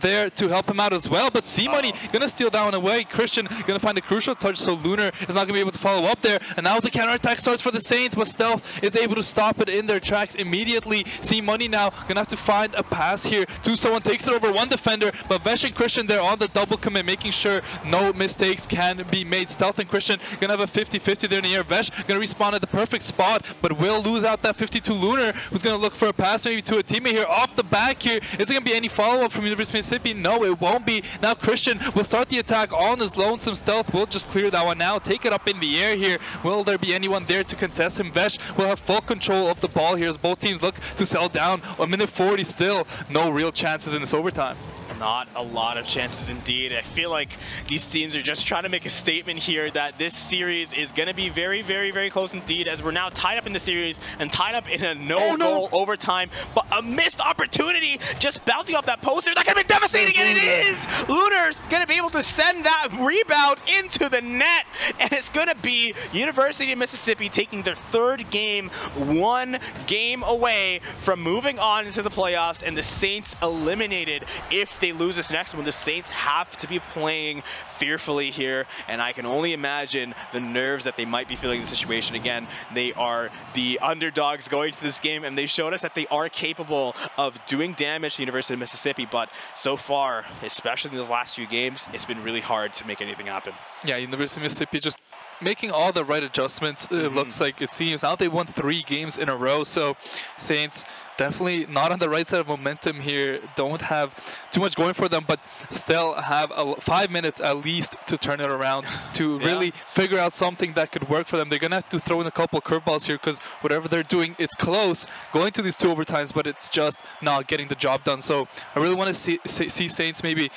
Speaker 2: there to help him out as well. But C Money gonna steal that one away. Christian gonna find a crucial touch, so Lunar is not gonna be able to follow up there. And now the counterattack starts for the Saints, but Stealth is able to stop it in their tracks immediately. C Money now gonna have to find a pass here to someone takes it over one defender, but Vesh and Christian there on the double commit, making sure no mistakes can be made. Stealth and Christian gonna have a 50-50 there in the air. Vesh gonna respawn at the perfect spot, but will lose out that 52 Lunar, who's gonna look for a pass maybe to a teammate here off the back here. Is it gonna be any follow-up from University of Mississippi? No, it won't be. Now Christian will start the attack on his lonesome stealth. We'll just clear that one now. Take it up in the air here. Will there be anyone there to contest him? Vesh will have full control of the ball here as both teams look to settle down. A minute 40 still. No real chances in this overtime.
Speaker 1: Not a lot of chances indeed. I feel like these teams are just trying to make a statement here that this series is going to be very, very, very close indeed as we're now tied up in the series and tied up in a no-goal oh, overtime. But a missed opportunity just bouncing off that poster. That could have been devastating, and it mm-hmm. is! Lunar's going to be able to send that rebound into the net, and it's going to be University of Mississippi taking their third game, one game away from moving on into the playoffs, and the Saints eliminated if they lose this next one. The Saints have to be playing fearfully here, and I can only imagine the nerves that they might be feeling in the situation. Again, they are the underdogs going to this game, and they showed us that they are capable of doing damage to the University of Mississippi, but so far, especially in the last few games, it's been really hard to make anything happen.
Speaker 2: Yeah, University of Mississippi just making all the right adjustments. It
Speaker 1: Mm-hmm.
Speaker 2: looks like it seems now they won three games in a row. So Saints definitely not on the right side of momentum here. Don't have too much going for them, but still have a, five minutes at least to turn it around to
Speaker 1: Yeah.
Speaker 2: really figure out something that could work for them. They're gonna have to throw in a couple curveballs here because whatever they're doing, it's close going to these two overtimes, but it's just not getting the job done. So I really want to see, see Saints maybe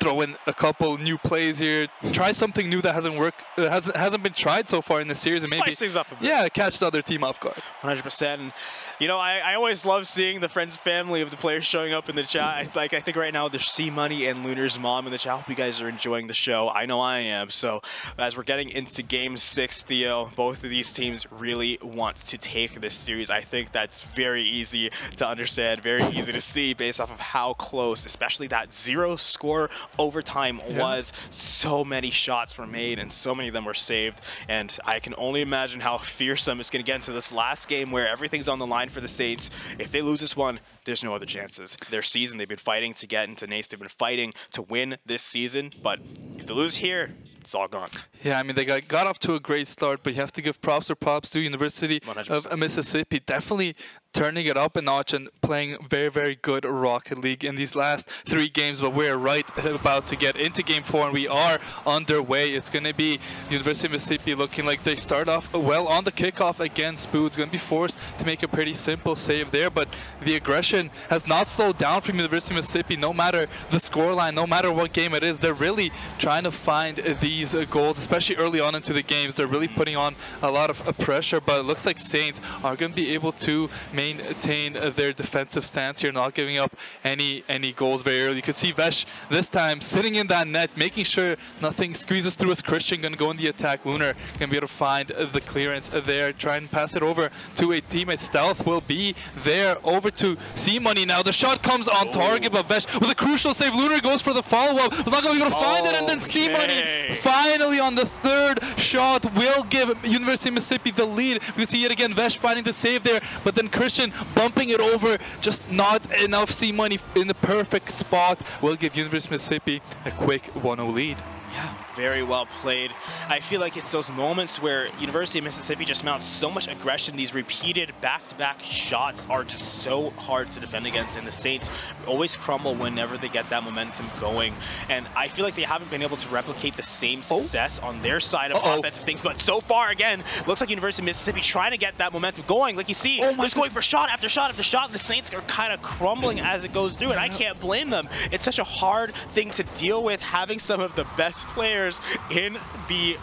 Speaker 2: throw in a couple new plays here, try something new that hasn't worked, hasn't hasn't been tried so far in the series, and maybe
Speaker 1: Spice things up a bit.
Speaker 2: yeah, catch the other team off guard.
Speaker 1: 100%. And, you know, I, I always love seeing the friends and family of the players showing up in the chat. I, like, I think right now there's C Money and Lunar's mom in the chat. I hope you guys are enjoying the show. I know I am. So, as we're getting into game six, Theo, both of these teams really want to take this series. I think that's very easy to understand, very easy to see based off of how close, especially that zero score overtime
Speaker 2: Yeah.
Speaker 1: was. So many shots were made and so many of them were saved. And I can only imagine how fearsome it's going to get into this last game where everything's on the line for the Saints. If they lose this one, there's no other chances. Their season, they've been fighting to get into NACE. They've been fighting to win this season. But if they lose here, it's all gone.
Speaker 2: Yeah, I mean they got, got off to a great start, but you have to give props or props to University of uh,
Speaker 1: 100%.
Speaker 2: Mississippi. Definitely turning it up a notch and playing very, very good Rocket League in these last three games. But we're right about to get into game four, and we are underway. It's going to be University of Mississippi looking like they start off well on the kickoff against Spood's going to be forced to make a pretty simple save there, but the aggression has not slowed down from University of Mississippi. No matter the scoreline, no matter what game it is, they're really trying to find these goals, especially early on into the games. They're really putting on a lot of pressure, but it looks like Saints are going to be able to maintain their defensive stance here, not giving up any any goals very early. You could see Vesh this time sitting in that net, making sure nothing squeezes through as Christian going to go in the attack. Lunar going to be able to find the clearance there, try and pass it over to a teammate. Stealth will be there over to C Money now. The shot comes on target, but Vesh with a crucial save. Lunar goes for the follow-up. Was not going to be able to find it, and then C Money finally on the third shot will give University of Mississippi the lead. We see yet again Vesh finding the save there, but then Christian bumping it over, just not enough C money in the perfect spot will give University of Mississippi a quick 1-0 lead.
Speaker 1: Yeah, very well played. I feel like it's those moments where University of Mississippi just mounts so much aggression. These repeated back-to-back shots are just so hard to defend against, and the Saints always crumble whenever they get that momentum going. And I feel like they haven't been able to replicate the same
Speaker 2: Oh.
Speaker 1: success on their side of
Speaker 2: Uh-oh.
Speaker 1: offensive things. But so far, again, looks like University of Mississippi trying to get that momentum going. Like you see,
Speaker 2: Oh
Speaker 1: they're just going for shot after shot after shot. The Saints are kind of crumbling as it goes through, and I can't blame them. It's such a hard thing to deal with having some of the best players in the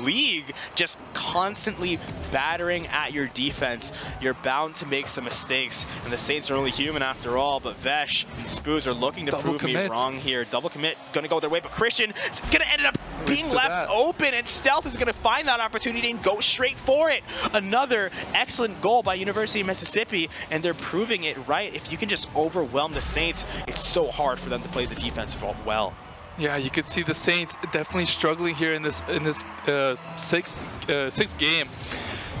Speaker 1: league just constantly battering at your defense. You're bound to make some mistakes, and the Saints are only human after all, but Vesh and Spoods are looking to
Speaker 2: Double
Speaker 1: prove
Speaker 2: commit.
Speaker 1: me wrong here. Double commit is going to go their way, but Christian is going to end up being left
Speaker 2: that.
Speaker 1: open, and Stealth is going to find that opportunity and go straight for it. Another excellent goal by University of Mississippi, and they're proving it right. If you can just overwhelm the Saints, it's so hard for them to play the defense well.
Speaker 2: Yeah, you could see the Saints definitely struggling here in this in this uh, sixth uh, sixth game.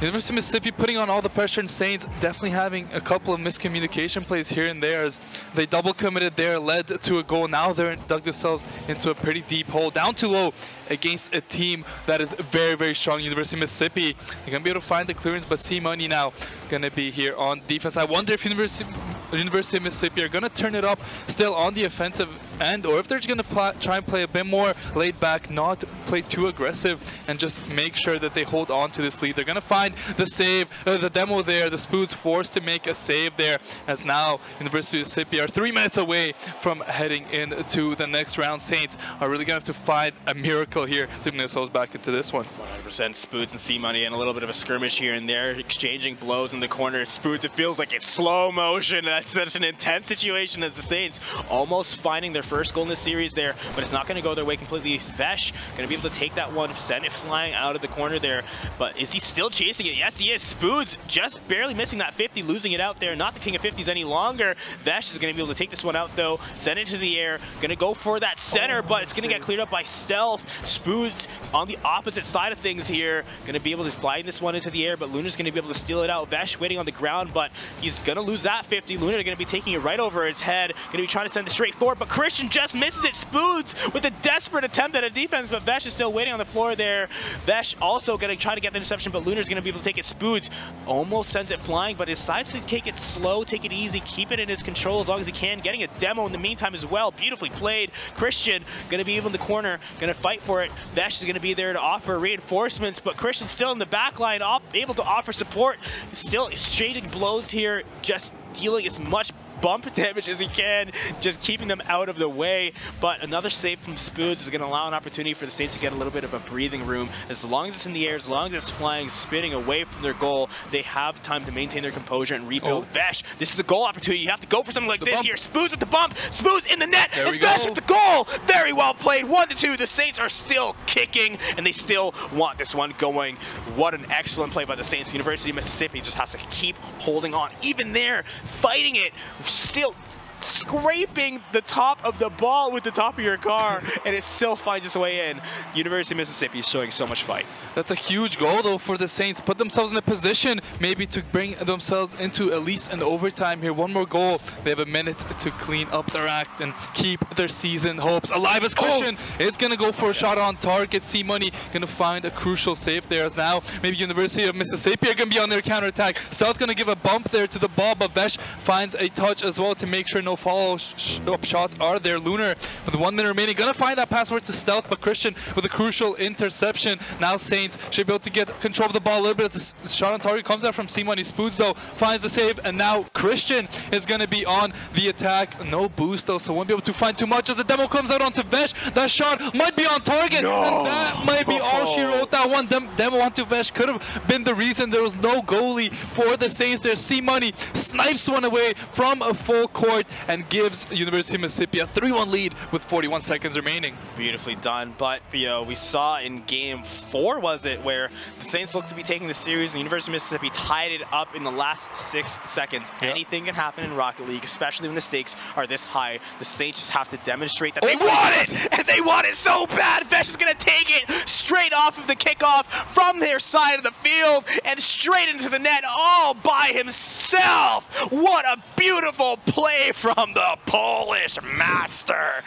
Speaker 2: University of Mississippi putting on all the pressure and Saints definitely having a couple of miscommunication plays here and there as they double committed there, led to a goal. Now they're dug themselves into a pretty deep hole, down too low against a team that is very, very strong. University of Mississippi, they're going to be able to find the clearance, but C Money now going to be here on defense. I wonder if University, University of Mississippi are going to turn it up still on the offensive end, or if they're just going to try and play a bit more laid back, not play too aggressive, and just make sure that they hold on to this lead. They're going to find the save, uh, the demo there. The Spoods forced to make a save there, as now University of Mississippi are three minutes away from heading into the next round. Saints are really going to have to find a miracle here to bring themselves back into this one.
Speaker 1: 100% Spoods and C Money and a little bit of a skirmish here and there, exchanging blows in the corner. Spoods, it feels like it's slow motion. That's such an intense situation as the Saints almost finding their first goal in the series there, but it's not going to go their way completely. Vesh going to be able to take that one, send it flying out of the corner there, but is he still chasing it? Yes, he is. Spoods just barely missing that 50, losing it out there. Not the king of 50s any longer. Vesh is going to be able to take this one out though, send it to the air, going to go for that center, but it's going to get cleared up by Stealth. Spoods on the opposite side of things here, going to be able to fly this one into the air, but Lunar's going to be able to steal it out. Vesh waiting on the ground, but he's going to lose that 50. Lunar going to be taking it right over his head, going to be trying to send it straight forward, but Christian just misses it. Spoods with a desperate attempt at a defense, but Vesh is still waiting on the floor there. Vesh also going to try to get the interception, but Lunar's going to be able to take it. Spoods almost sends it flying, but decides to take it slow, take it easy, keep it in his control as long as he can. Getting a demo in the meantime as well. Beautifully played. Christian going to be in the corner, going to fight for it. Vesh is going to be there to offer reinforcements, but Christian still in the back line, able to offer support. Still exchanging blows here, just dealing as much bump damage as he can, just keeping them out of the way. But another save from Spoods is going to allow an opportunity for the Saints to get a little bit of a breathing room. As long as it's in the air, as long as it's flying, spinning away from their goal, they have time to maintain their composure and rebuild. Oh. Vesh, this is a goal opportunity. You have to go for something like the this bump. here. Spoods with the bump. Spoods in the net. There and Vesh with the goal. Very well played. One to two. The Saints are still kicking, and they still want this one going. What an excellent play by the Saints. University of Mississippi just has to keep holding on. Even there, fighting it, still scraping the top of the ball with the top of your car, and it still finds its way in. University of Mississippi is showing so much fight.
Speaker 2: That's a huge goal, though, for the Saints. Put themselves in a position maybe to bring themselves into at least an overtime here. One more goal. They have a minute to clean up their act and keep their season hopes alive as Christian oh. is going to go for a shot on target. C Money going to find a crucial save there as now maybe University of Mississippi are going to be on their counterattack. South going to give a bump there to the ball, but Vesh finds a touch as well to make sure no follow-up shots are there. Lunar with one minute remaining, gonna find that password to stealth, but Christian with a crucial interception. Now Saints should be able to get control of the ball a little bit as the shot on target comes out from C-Money. Spoods though finds the save, and now Christian is gonna be on the attack. No boost though, so won't be able to find too much as the demo comes out onto Vesh. That shot might be on target, no. and that might be all she wrote. That one dem demo onto Vesh could have been the reason there was no goalie for the Saints there. C-Money snipes one away from a full court and gives University of Mississippi a 3-1 lead with 41 seconds remaining.
Speaker 1: Beautifully done, but you know, we saw in game four, was it, where the Saints looked to be taking the series and University of Mississippi tied it up in the last six seconds. Yep. Anything can happen in Rocket League, especially when the stakes are this high. The Saints just have to demonstrate that oh, they want it, and they want it so bad. Vesh is going to take it straight off of the kickoff from their side of the field and straight into the net all by himself. What a beautiful play from the Polish master.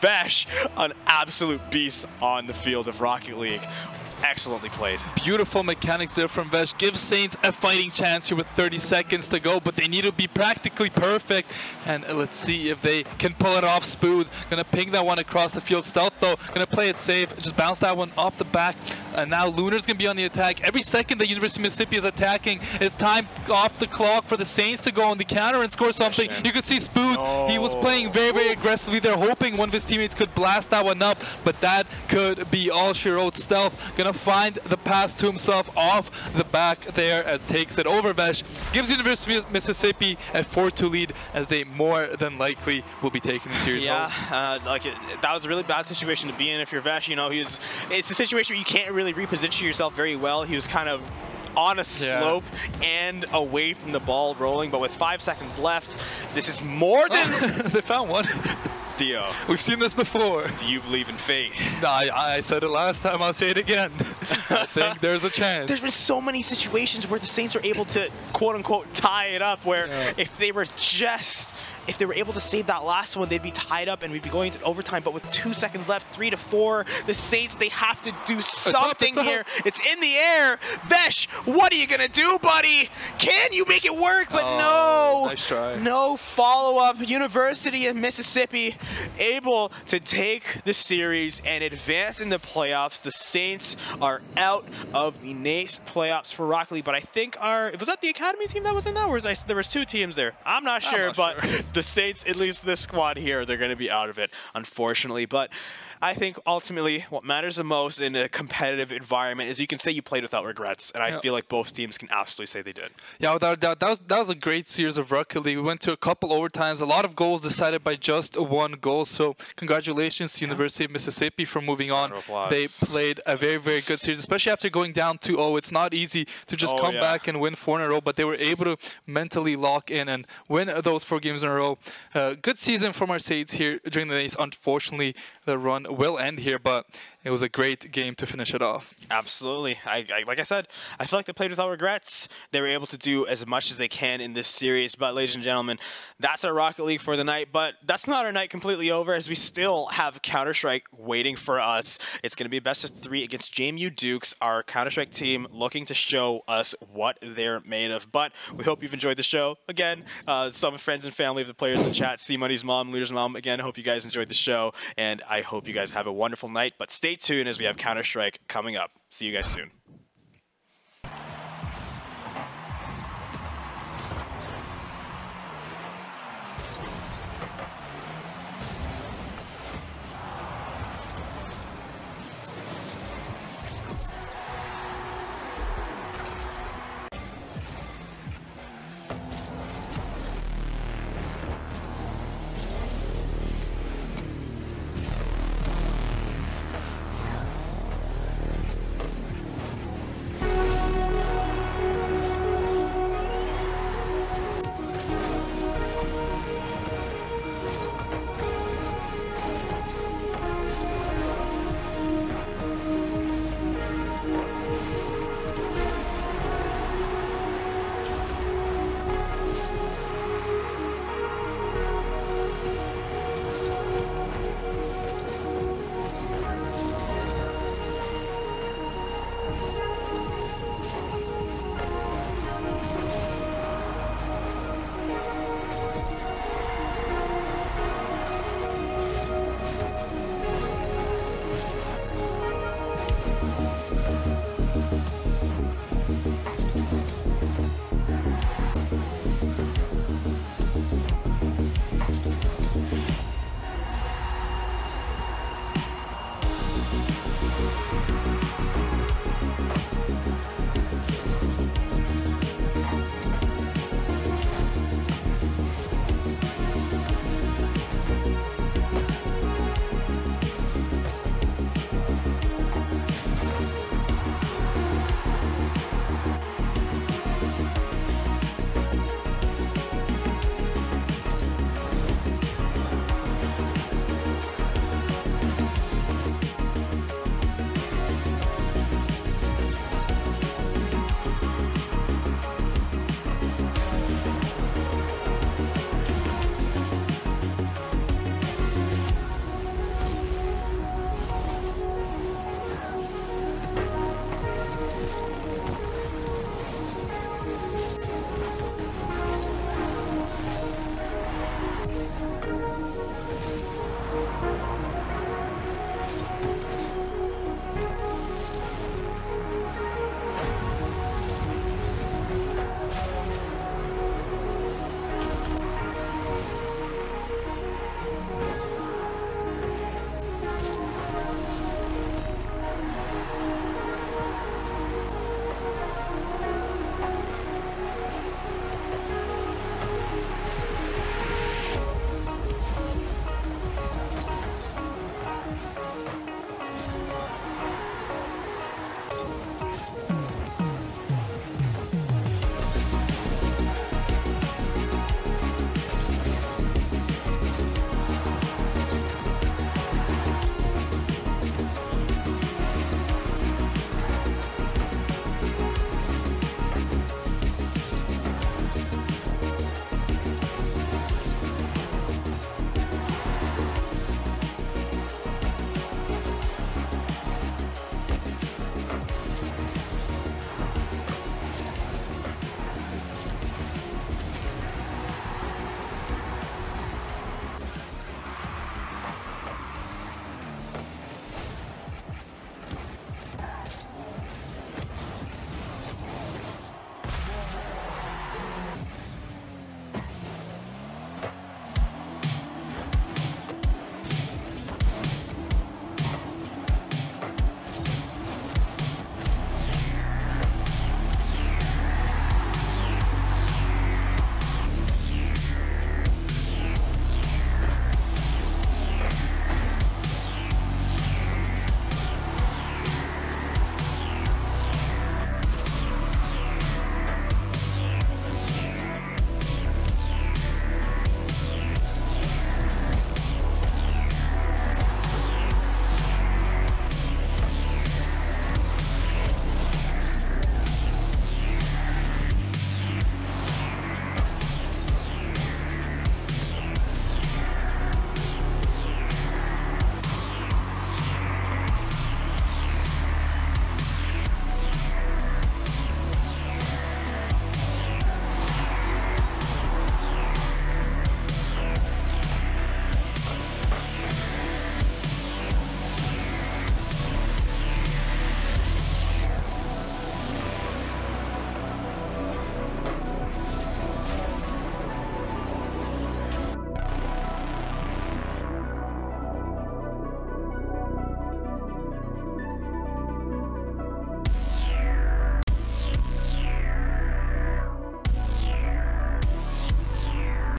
Speaker 1: Vesh, an absolute beast on the field of Rocket League. Excellently played.
Speaker 2: Beautiful mechanics there from Vesh. Give Saints a fighting chance here with 30 seconds to go, but they need to be practically perfect. And let's see if they can pull it off. Spoods gonna ping that one across the field. Stealth though, gonna play it safe. Just bounce that one off the back. And now Lunar's gonna be on the attack. Every second the University of Mississippi is attacking, it's time off the clock for the Saints to go on the counter and score something. You could see Spoods, oh. he was playing very, very aggressively there, hoping one of his teammates could blast that one up, but that could be all she wrote. Stealth gonna find the pass to himself off the back there and takes it over Vesh. Gives University of Mississippi a 4-2 lead as they more than likely will be taking the series
Speaker 1: Yeah, uh, like it, that was a really bad situation to be in if you're Vesh. You know, he's it's a situation where you can't really reposition yourself very well. He was kind of on a slope yeah. and away from the ball rolling, but with five seconds left, this is more than...
Speaker 2: they found one.
Speaker 1: Theo.
Speaker 2: We've seen this before.
Speaker 1: Do you believe in fate?
Speaker 2: I, I said it last time, I'll say it again. I think there's a chance.
Speaker 1: There's been so many situations where the Saints are able to, quote unquote, tie it up, where yeah. if they were just if they were able to save that last one, they'd be tied up and we'd be going to overtime. But with two seconds left, three to four, the Saints, they have to do something it's up, it's here. Up. It's in the air. Vesh, what are you going to do, buddy? Can you make it work? But
Speaker 2: oh, no. Nice try.
Speaker 1: No follow-up. University of Mississippi able to take the series and advance in the playoffs. The Saints are out of the NACE playoffs for Rocket League. But I think our, was that the Academy team that was in that? Or was I, there was two teams there? I'm not sure, I'm not but sure the Saints, at least this squad here, they're going to be out of it, unfortunately. But I think ultimately what matters the most in a competitive environment is you can say you played without regrets, and I yeah. feel like both teams can absolutely say they did.
Speaker 2: Yeah, that, that, that, was, that was a great series of Rocket League. We went to a couple overtimes, a lot of goals decided by just one goal. So congratulations to yeah. University of Mississippi for moving on. They played a very, very good series, especially after going down 2-0. It's not easy to just oh, come yeah. back and win four in a row, but they were able to mentally lock in and win those four games in a row. Uh, good season for Marseilles here during the days. Unfortunately, the run will end here, but it was a great game to finish it off.
Speaker 1: Absolutely. I, I, like I said, I feel like they played without regrets. They were able to do as much as they can in this series. But, ladies and gentlemen, that's our Rocket League for the night. But that's not our night completely over, as we still have Counter Strike waiting for us. It's going to be best of three against JMU Dukes, our Counter Strike team, looking to show us what they're made of. But we hope you've enjoyed the show. Again, uh, some friends and family of the players in the chat, C Money's mom, Lunar's mom. Again, hope you guys enjoyed the show, and I hope you guys have a wonderful night. But stay tuned as we have Counter Strike coming up. See you guys soon.